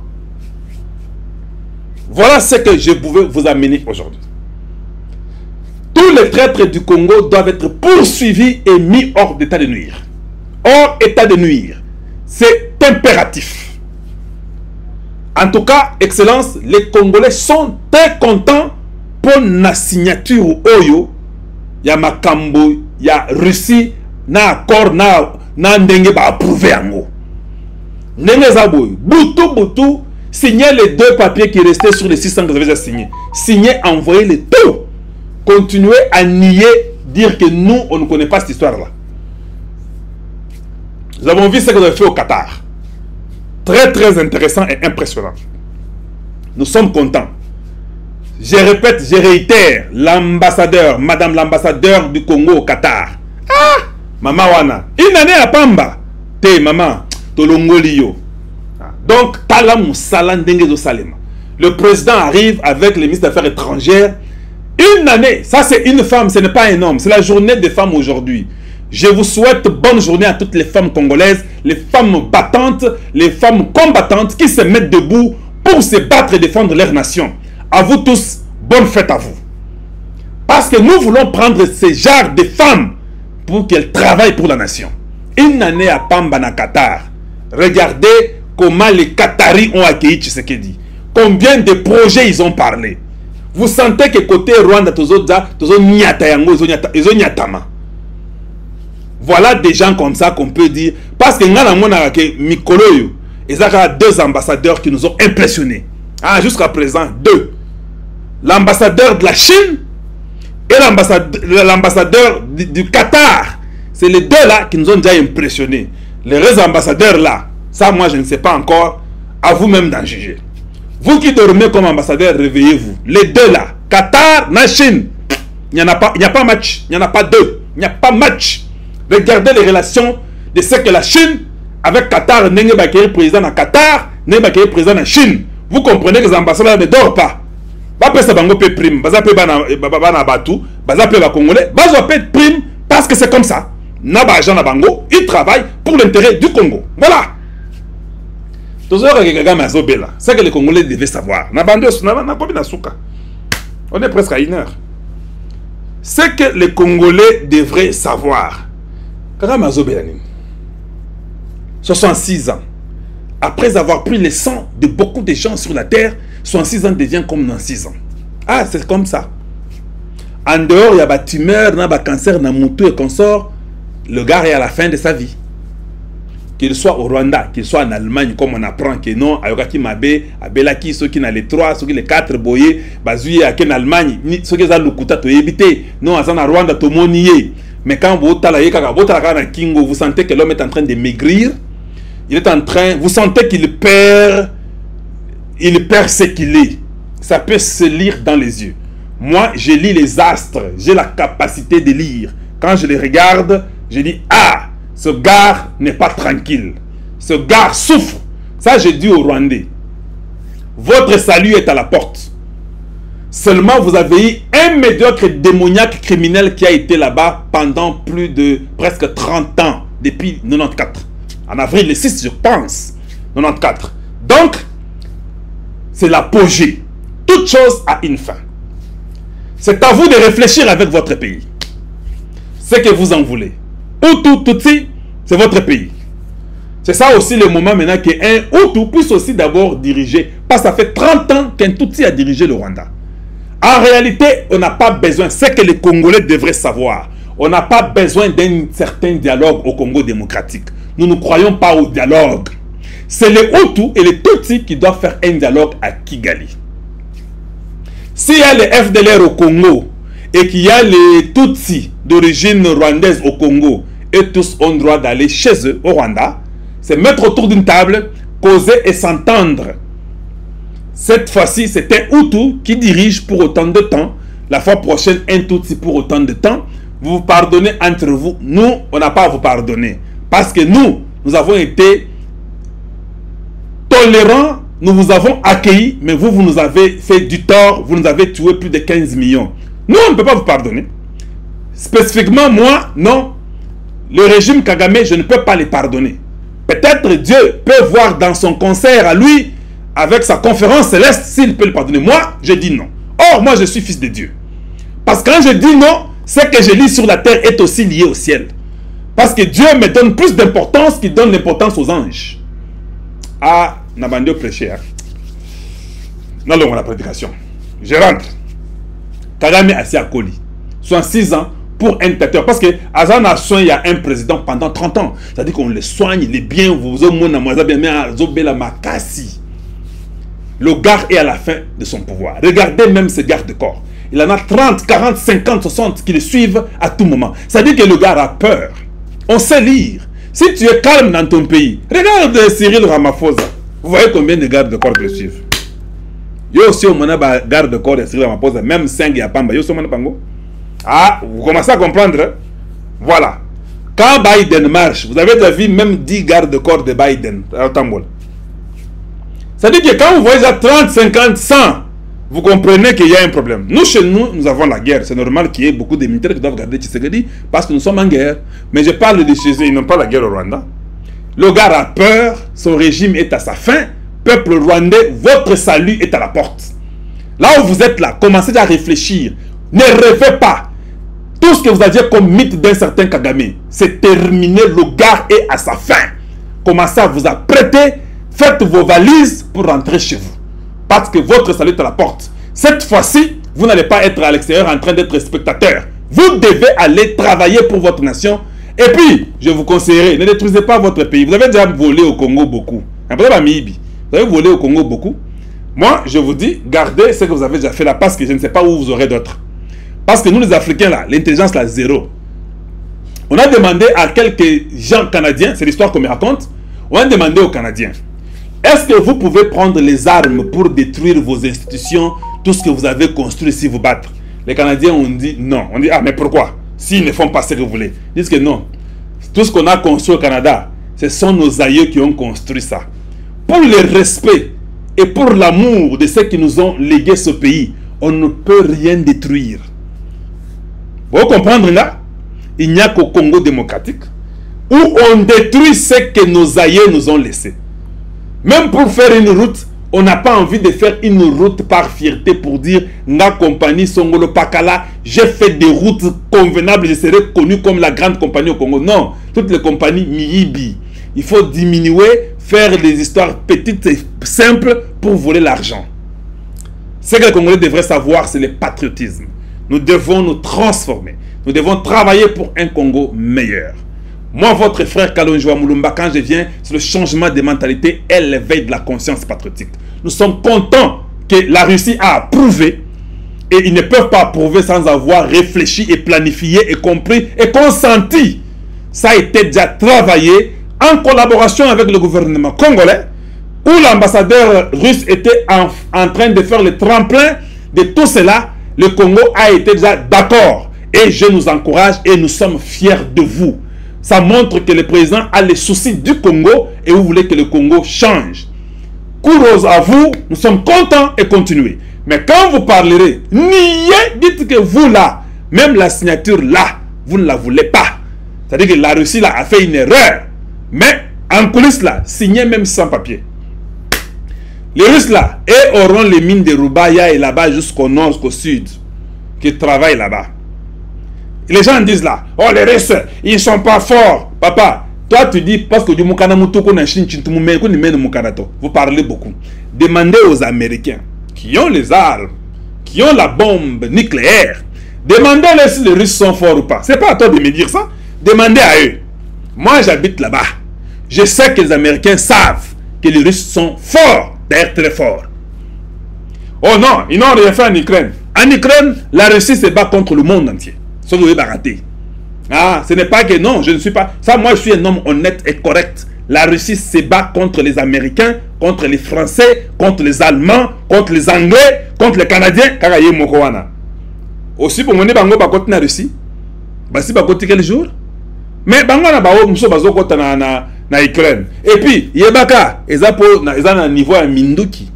Voilà ce que je pouvais vous amener aujourd'hui. Tous les traîtres du Congo doivent être poursuivis et mis hors d'état de nuire. Hors état de nuire. C'est impératif. En tout cas, Excellence, les Congolais sont très contents pour la signature Oyo. Ya Makambo, ya Russie, na accord, na, na ndenge ba approuvé yango. Ndenge zaboy, Boutou Boutou, signez les deux papiers qui restaient sur les 600 que vous avez signés. Signez, envoyez les tout continuer à nier, dire que nous, on ne connaît pas cette histoire-là. Nous avons vu ce que vous avez fait au Qatar. Très, très intéressant et impressionnant. Nous sommes contents. Je répète, je réitère, l'ambassadeur, madame l'ambassadeur du Congo au Qatar. Ah, maman wana. Une année à Pamba. Te, maman, tolongolio. Donc, tala musala ndenge salema. Le président arrive avec le ministre des Affaires étrangères une année, ça c'est une femme, ce n'est pas un homme. C'est la journée des femmes aujourd'hui. Je vous souhaite bonne journée à toutes les femmes congolaises, les femmes battantes, les femmes combattantes qui se mettent debout pour se battre et défendre leur nation. À vous tous, bonne fête à vous. Parce que nous voulons prendre ces genres de femmes pour qu'elles travaillent pour la nation. Une année à Pambana, Qatar. Regardez comment les Qataris ont accueilli Tshisekedi. Combien de projets ils ont parlé vous sentez que côté Rwanda tozoza tozo nyata yango ezo nyatama. Voilà des gens comme ça qu'on peut dire. Parce que nga na mona ke mikolo yo ezaka deux ambassadeurs qui nous ont impressionnés. Ah jusqu'à présent deux. L'ambassadeur de la Chine et l'ambassadeur du, du Qatar. C'est les deux là qui nous ont déjà impressionnés. Les deux ambassadeurs là ça moi je ne sais pas encore. À vous-même d'en juger vous qui dormez comme ambassadeur, réveillez-vous. Les deux là, Qatar, la Chine, il n'y a pas, il a pas match, il n'y en a pas deux, il n'y a pas match. Regardez les relations de ce que la Chine avec Qatar, n'est pas président à Qatar, n'est pas président en Chine. Vous comprenez que les ambassadeurs ne dorment pas. Bape sa bango pe prime, baza pe bana batu, baza pe ba congolais, pe prime parce que c'est comme ça. Naba agent Nabango, ils travaillent pour l'intérêt du Congo. Voilà. C'est que les Congolais devaient savoir. On est presque à une heure. C'est que les Congolais devraient savoir. 66 ans. Après avoir pris le sang de beaucoup de gens sur la terre, 66 ans devient comme dans 6 ans. Ah, c'est comme ça. En dehors, il y a des tumeurs, il y a des cancers, dans y et consort. Le gars est à la fin de sa vie. Qu'il soit au Rwanda, qu'il soit en Allemagne, comme on apprend que non, Ayokaki Mabe, Abelaki, ceux qui n'ont les 3, ceux qui les 4 boyés, Bazouye, en Allemagne, ceux qui ont le Kuta, to éviter. Non, à Rwanda, to monier. Mais quand vous Kingo, vous sentez que l'homme est en train de maigrir, il est en train, vous sentez qu'il perd, il perd ce qu'il est. Ça peut se lire dans les yeux. Moi, je lis les astres, j'ai la capacité de lire. Quand je les regarde, je dis, ah, ce gars n'est pas tranquille. Ce gars souffre. Ça, j'ai dit aux Rwandais. Votre salut est à la porte. Seulement, vous avez eu un médiocre démoniaque criminel qui a été là-bas pendant plus de presque 30 ans, depuis 94. En avril le 6, je pense. 94. Donc, c'est l'apogée. Toute chose a une fin. C'est à vous de réfléchir avec votre pays. Ce que vous en voulez. Hutu, Tutsi, c'est votre pays. C'est ça aussi le moment maintenant qu'un Hutu puisse aussi d'abord diriger. Parce que ça fait 30 ans qu'un Tutsi a dirigé le Rwanda. En réalité, on n'a pas besoin, c'est que les Congolais devraient savoir, on n'a pas besoin d'un certain dialogue au Congo démocratique. Nous ne croyons pas au dialogue. C'est les Hutus et les Tutsis qui doivent faire un dialogue à Kigali. S'il y a les FDLR au Congo et qu'il y a les Tutsis d'origine rwandaise au Congo et tous ont droit d'aller chez eux au Rwanda, c'est mettre autour d'une table, causer et s'entendre. Cette fois-ci, c'est un Hutu qui dirige pour autant de temps. La fois prochaine, un Tutsi pour autant de temps. Vous vous pardonnez entre vous. Nous, on n'a pas à vous pardonner. Parce que nous, nous avons été tolérants nous vous avons accueillis, mais vous, vous nous avez fait du tort, vous nous avez tué plus de 15 millions. Nous, on ne peut pas vous pardonner. Spécifiquement, moi, non. Le régime Kagame, je ne peux pas les pardonner. Peut-être Dieu peut voir dans son concert à lui, avec sa conférence céleste, s'il peut le pardonner. Moi, je dis non. Or, moi, je suis fils de Dieu. Parce que quand je dis non, ce que je lis sur la terre est aussi lié au ciel. Parce que Dieu me donne plus d'importance qu'il donne l'importance aux anges. Ah, Nabando prêcher. Hein. Non, la prédication. Je rentre. Kagame assis à Koli. 66 ans pour un dictateur. Parce que Azan a soigné un président pendant 30 ans. C'est-à-dire qu'on le soigne, il est bien, vous avez makasi. Le gars est à la fin de son pouvoir. Regardez même ses gardes de corps. Il en a 30, 40, 50, 60 qui le suivent à tout moment. C'est-à-dire que le gars a peur. On sait lire. Si tu es calme dans ton pays, regarde Cyril Ramaphosa. Vous voyez combien de gardes de corps le suivent? Yo aussi, on a garde de corps de Cyril Ramaphosa, même 5 y a pas. Yo aussi, on pango. Ah, vous commencez à comprendre? Voilà. Quand Biden marche, vous avez déjà vu même 10 gardes de Biden à Tamboul. C'est-à-dire que quand vous voyez déjà 30, 50, 100, vous comprenez qu'il y a un problème. Nous, chez nous, nous avons la guerre. C'est normal qu'il y ait beaucoup de militaires qui doivent garder Tshisekedi parce que nous sommes en guerre. Mais je parle de chez eux, ils n'ont pas la guerre au Rwanda. Le gars a peur, son régime est à sa fin. Peuple rwandais, votre salut est à la porte. Là où vous êtes là, commencez à réfléchir. Ne rêvez pas. Tout ce que vous aviez comme mythe d'un certain Kagame, c'est terminé. Le gars est à sa fin. Commencez à vous apprêter. Faites vos valises pour rentrer chez vous. Parce que votre salut est à la porte. Cette fois-ci, vous n'allez pas être à l'extérieur en train d'être spectateur. Vous devez aller travailler pour votre nation. Et puis, je vous conseillerais, ne détruisez pas votre pays. Vous avez déjà volé au Congo beaucoup. Vous avez volé au Congo beaucoup. Moi, je vous dis, gardez ce que vous avez déjà fait là parce que je ne sais pas où vous aurez d'autres. Parce que nous, les Africains, là, l'intelligence, là, zéro. On a demandé à quelques gens canadiens, c'est l'histoire qu'on me raconte, on a demandé aux Canadiens, est-ce que vous pouvez prendre les armes pour détruire vos institutions, tout ce que vous avez construit si vous battre? Les Canadiens ont dit non. On dit, ah, mais pourquoi? S'ils ne font pas ce que vous voulez. Ils disent que non. Tout ce qu'on a construit au Canada, ce sont nos aïeux qui ont construit ça. Pour le respect et pour l'amour de ceux qui nous ont légué ce pays, on ne peut rien détruire. Vous comprenez là? Il n'y a qu'au Congo démocratique où on détruit ce que nos aïeux nous ont laissé. Même pour faire une route, on n'a pas envie de faire une route par fierté pour dire la compagnie Songolo Pakala, j'ai fait des routes convenables, je serai connu comme la grande compagnie au Congo. Non, toutes les compagnies Miibi. Il faut diminuer, faire des histoires petites et simples pour voler l'argent. Ce que les Congolais devraient savoir, c'est le patriotisme. Nous devons nous transformer. Nous devons travailler pour un Congo meilleur. Moi, votre frère Kalonjwa Moulumba, quand je viens, c'est le changement de mentalité et l'éveil de la conscience patriotique. Nous sommes contents que la Russie a approuvé et ils ne peuvent pas approuver sans avoir réfléchi et planifié et compris et consenti. Ça a été déjà travaillé en collaboration avec le gouvernement congolais où l'ambassadeur russe était en, en, train de faire le tremplin de tout cela. Le Congo a été déjà d'accord et je nous encourage et nous sommes fiers de vous. Ça montre que le président a les soucis du Congo et vous voulez que le Congo change. Courose à vous, nous sommes contents et continuez. Mais quand vous parlerez, niez, dites que vous là, même la signature là, vous ne la voulez pas. C'est-à-dire que la Russie là a fait une erreur. Mais en coulisses là, signez même sans papier. Les Russes là, et auront les mines de Rubaya et là-bas jusqu'au nord, jusqu'au sud, qui travaillent là-bas. Les gens disent là, oh les Russes, ils sont pas forts. Papa, toi tu dis parce que Vous parlez beaucoup. Demandez aux Américains qui ont les armes, qui ont la bombe nucléaire. Demandez-leur si les Russes sont forts ou pas. C'est pas à toi de me dire ça. Demandez à eux. Moi j'habite là-bas. Je sais que les Américains savent que les Russes sont forts, d'ailleurs très forts. Oh non, ils n'ont rien fait en Ukraine. En Ukraine, la Russie se bat contre le monde entier. Vous rater. Ah, ce n'est pas que non, je ne suis pas. Ça, moi, je suis un homme honnête et correct. La Russie se bat contre les Américains, contre les Français, contre les Allemands, contre les Anglais, contre les Canadiens. Kakaye Mokowana. Aussi, pour mener Bango Bakoti na Russie. Basi Bakoti quel jour? Mais Bango na Bao Mousso Bazokota na, na, na Ukraine. Et puis, Yebaka, ils ont un niveau à Minduki.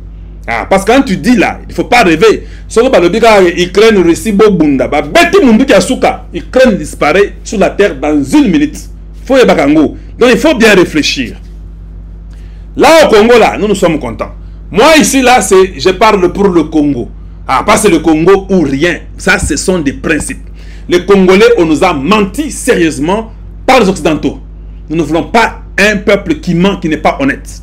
Ah, parce que quand tu dis là, il ne faut pas rêver. Soko balobi ka Ukraine Russie bobunda ba beti mundu ki asuka, Ukraine disparaît sur la terre dans une minute. Faut y bakango. Donc il faut bien réfléchir. Là au Congo là, nous nous sommes contents. Moi ici là, je parle pour le Congo. Ah, pas c'est le Congo ou rien. Ça ce sont des principes. Les Congolais, on nous a menti sérieusement par les Occidentaux. Nous ne voulons pas un peuple qui ment, qui n'est pas honnête.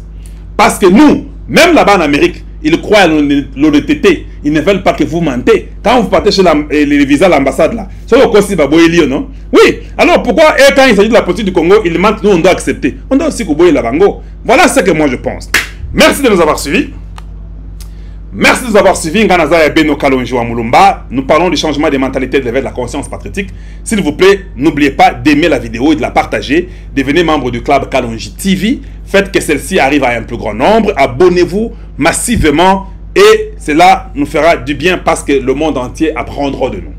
Parce que nous, même là-bas en Amérique, ils croient à l'honnêteté. Ils ne veulent pas que vous mentez. Quand vous partez chez eh, les visas à l'ambassade, là, c'est aussi non? Oui. Alors pourquoi, et quand il s'agit de la politique du Congo, ils mentent, nous on doit accepter. On doit aussi couper la bango. Voilà ce que moi je pense. Merci de nous avoir suivis. Merci de nous avoir suivis. Nous parlons du changement des mentalités de l'éveil de la conscience patriotique. S'il vous plaît, n'oubliez pas d'aimer la vidéo et de la partager. Devenez membre du club Kalonji TV. Faites que celle-ci arrive à un plus grand nombre. Abonnez-vous massivement et cela nous fera du bien parce que le monde entier apprendra de nous.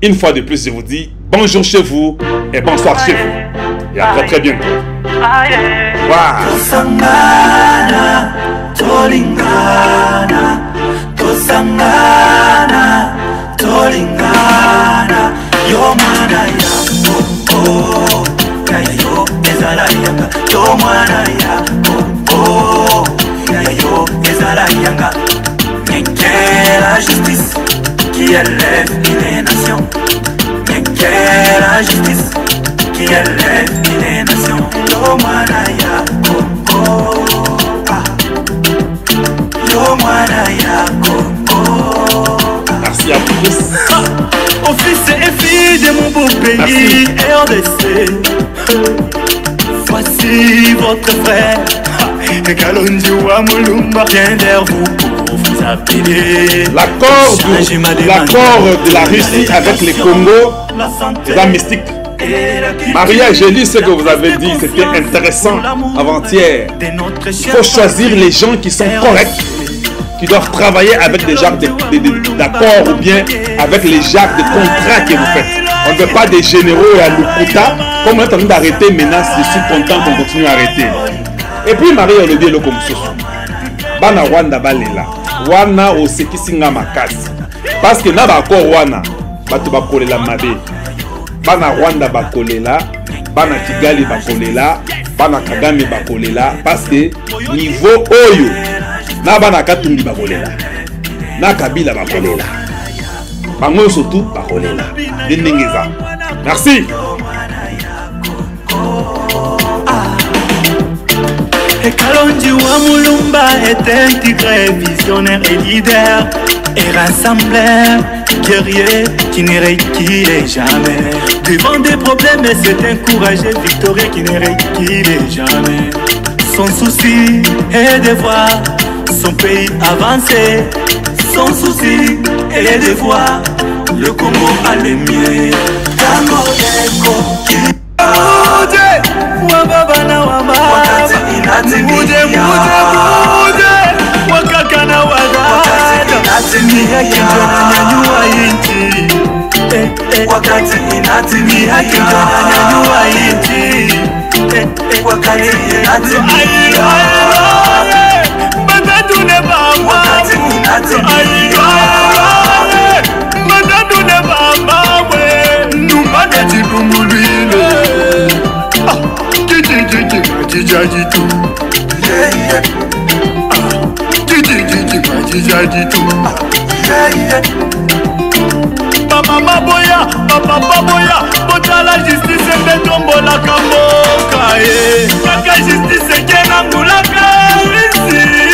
Une fois de plus, je vous dis bonjour chez vous et bonsoir chez vous. Et à très très bientôt. tosangana tolingana. Tosangana tolingana. Yo mwana yao yayo ezala yanga. Yo mwana yao yayo ezala yanga. Nyenke la justice qui élève les nations nyenke la justice. Yo mwana. Yo mwana Merci à vous. Tous. Fils et filles de mon beau pays. RDC Voici votre frère. Kalonji wa Mulumba vient vers vous pour vous appeler. L'accord de, de la Russie avec les Congo, la mystique. Maria, j'ai lu ce que vous avez dit, c'était intéressant avant-hier. Il faut choisir les gens qui sont corrects, qui doivent travailler avec des jacques d'accord ou bien avec les jacques de contrat que vous faites. On ne veut pas des généraux et à l'Ukuta. Comme on est en train d'arrêter maintenant, je suis content qu'on continue à arrêter. et puis marie olobi eloko mosusu bana rwanda balela wana osekisi nga makasi parceke na baakor wana bato bakolela mabe bana rwanda bakolela bana kigali bakolela bana kagame bakolela parce que niveau oyo na bana katumbi bakolela na kabila bakolela bango nyonso tu bakolela. Nde ndenge eza. Merci. Et Kalonji Wamulumba est un tigre visionnaire et leader et rassembleur, guerrier qui ne recule jamais. Devant des problèmes, c'est un courageux victorieux qui ne recule jamais. Son souci est de voir son pays avancer. Son souci est de voir le Congo aller mieux. Muje, Muje, muje, muje wana wadhani haki tunanyanyua inchi wakati inatimia tunanyanyua inchi wakati inatimia matatune wakati inatimia chidumulile chichichichina chichachitu yeah, yeah. bakija ditu bamama boya bapapa boya botala justice nde tombolaka mboka ye kaka justice ekenangulaka risi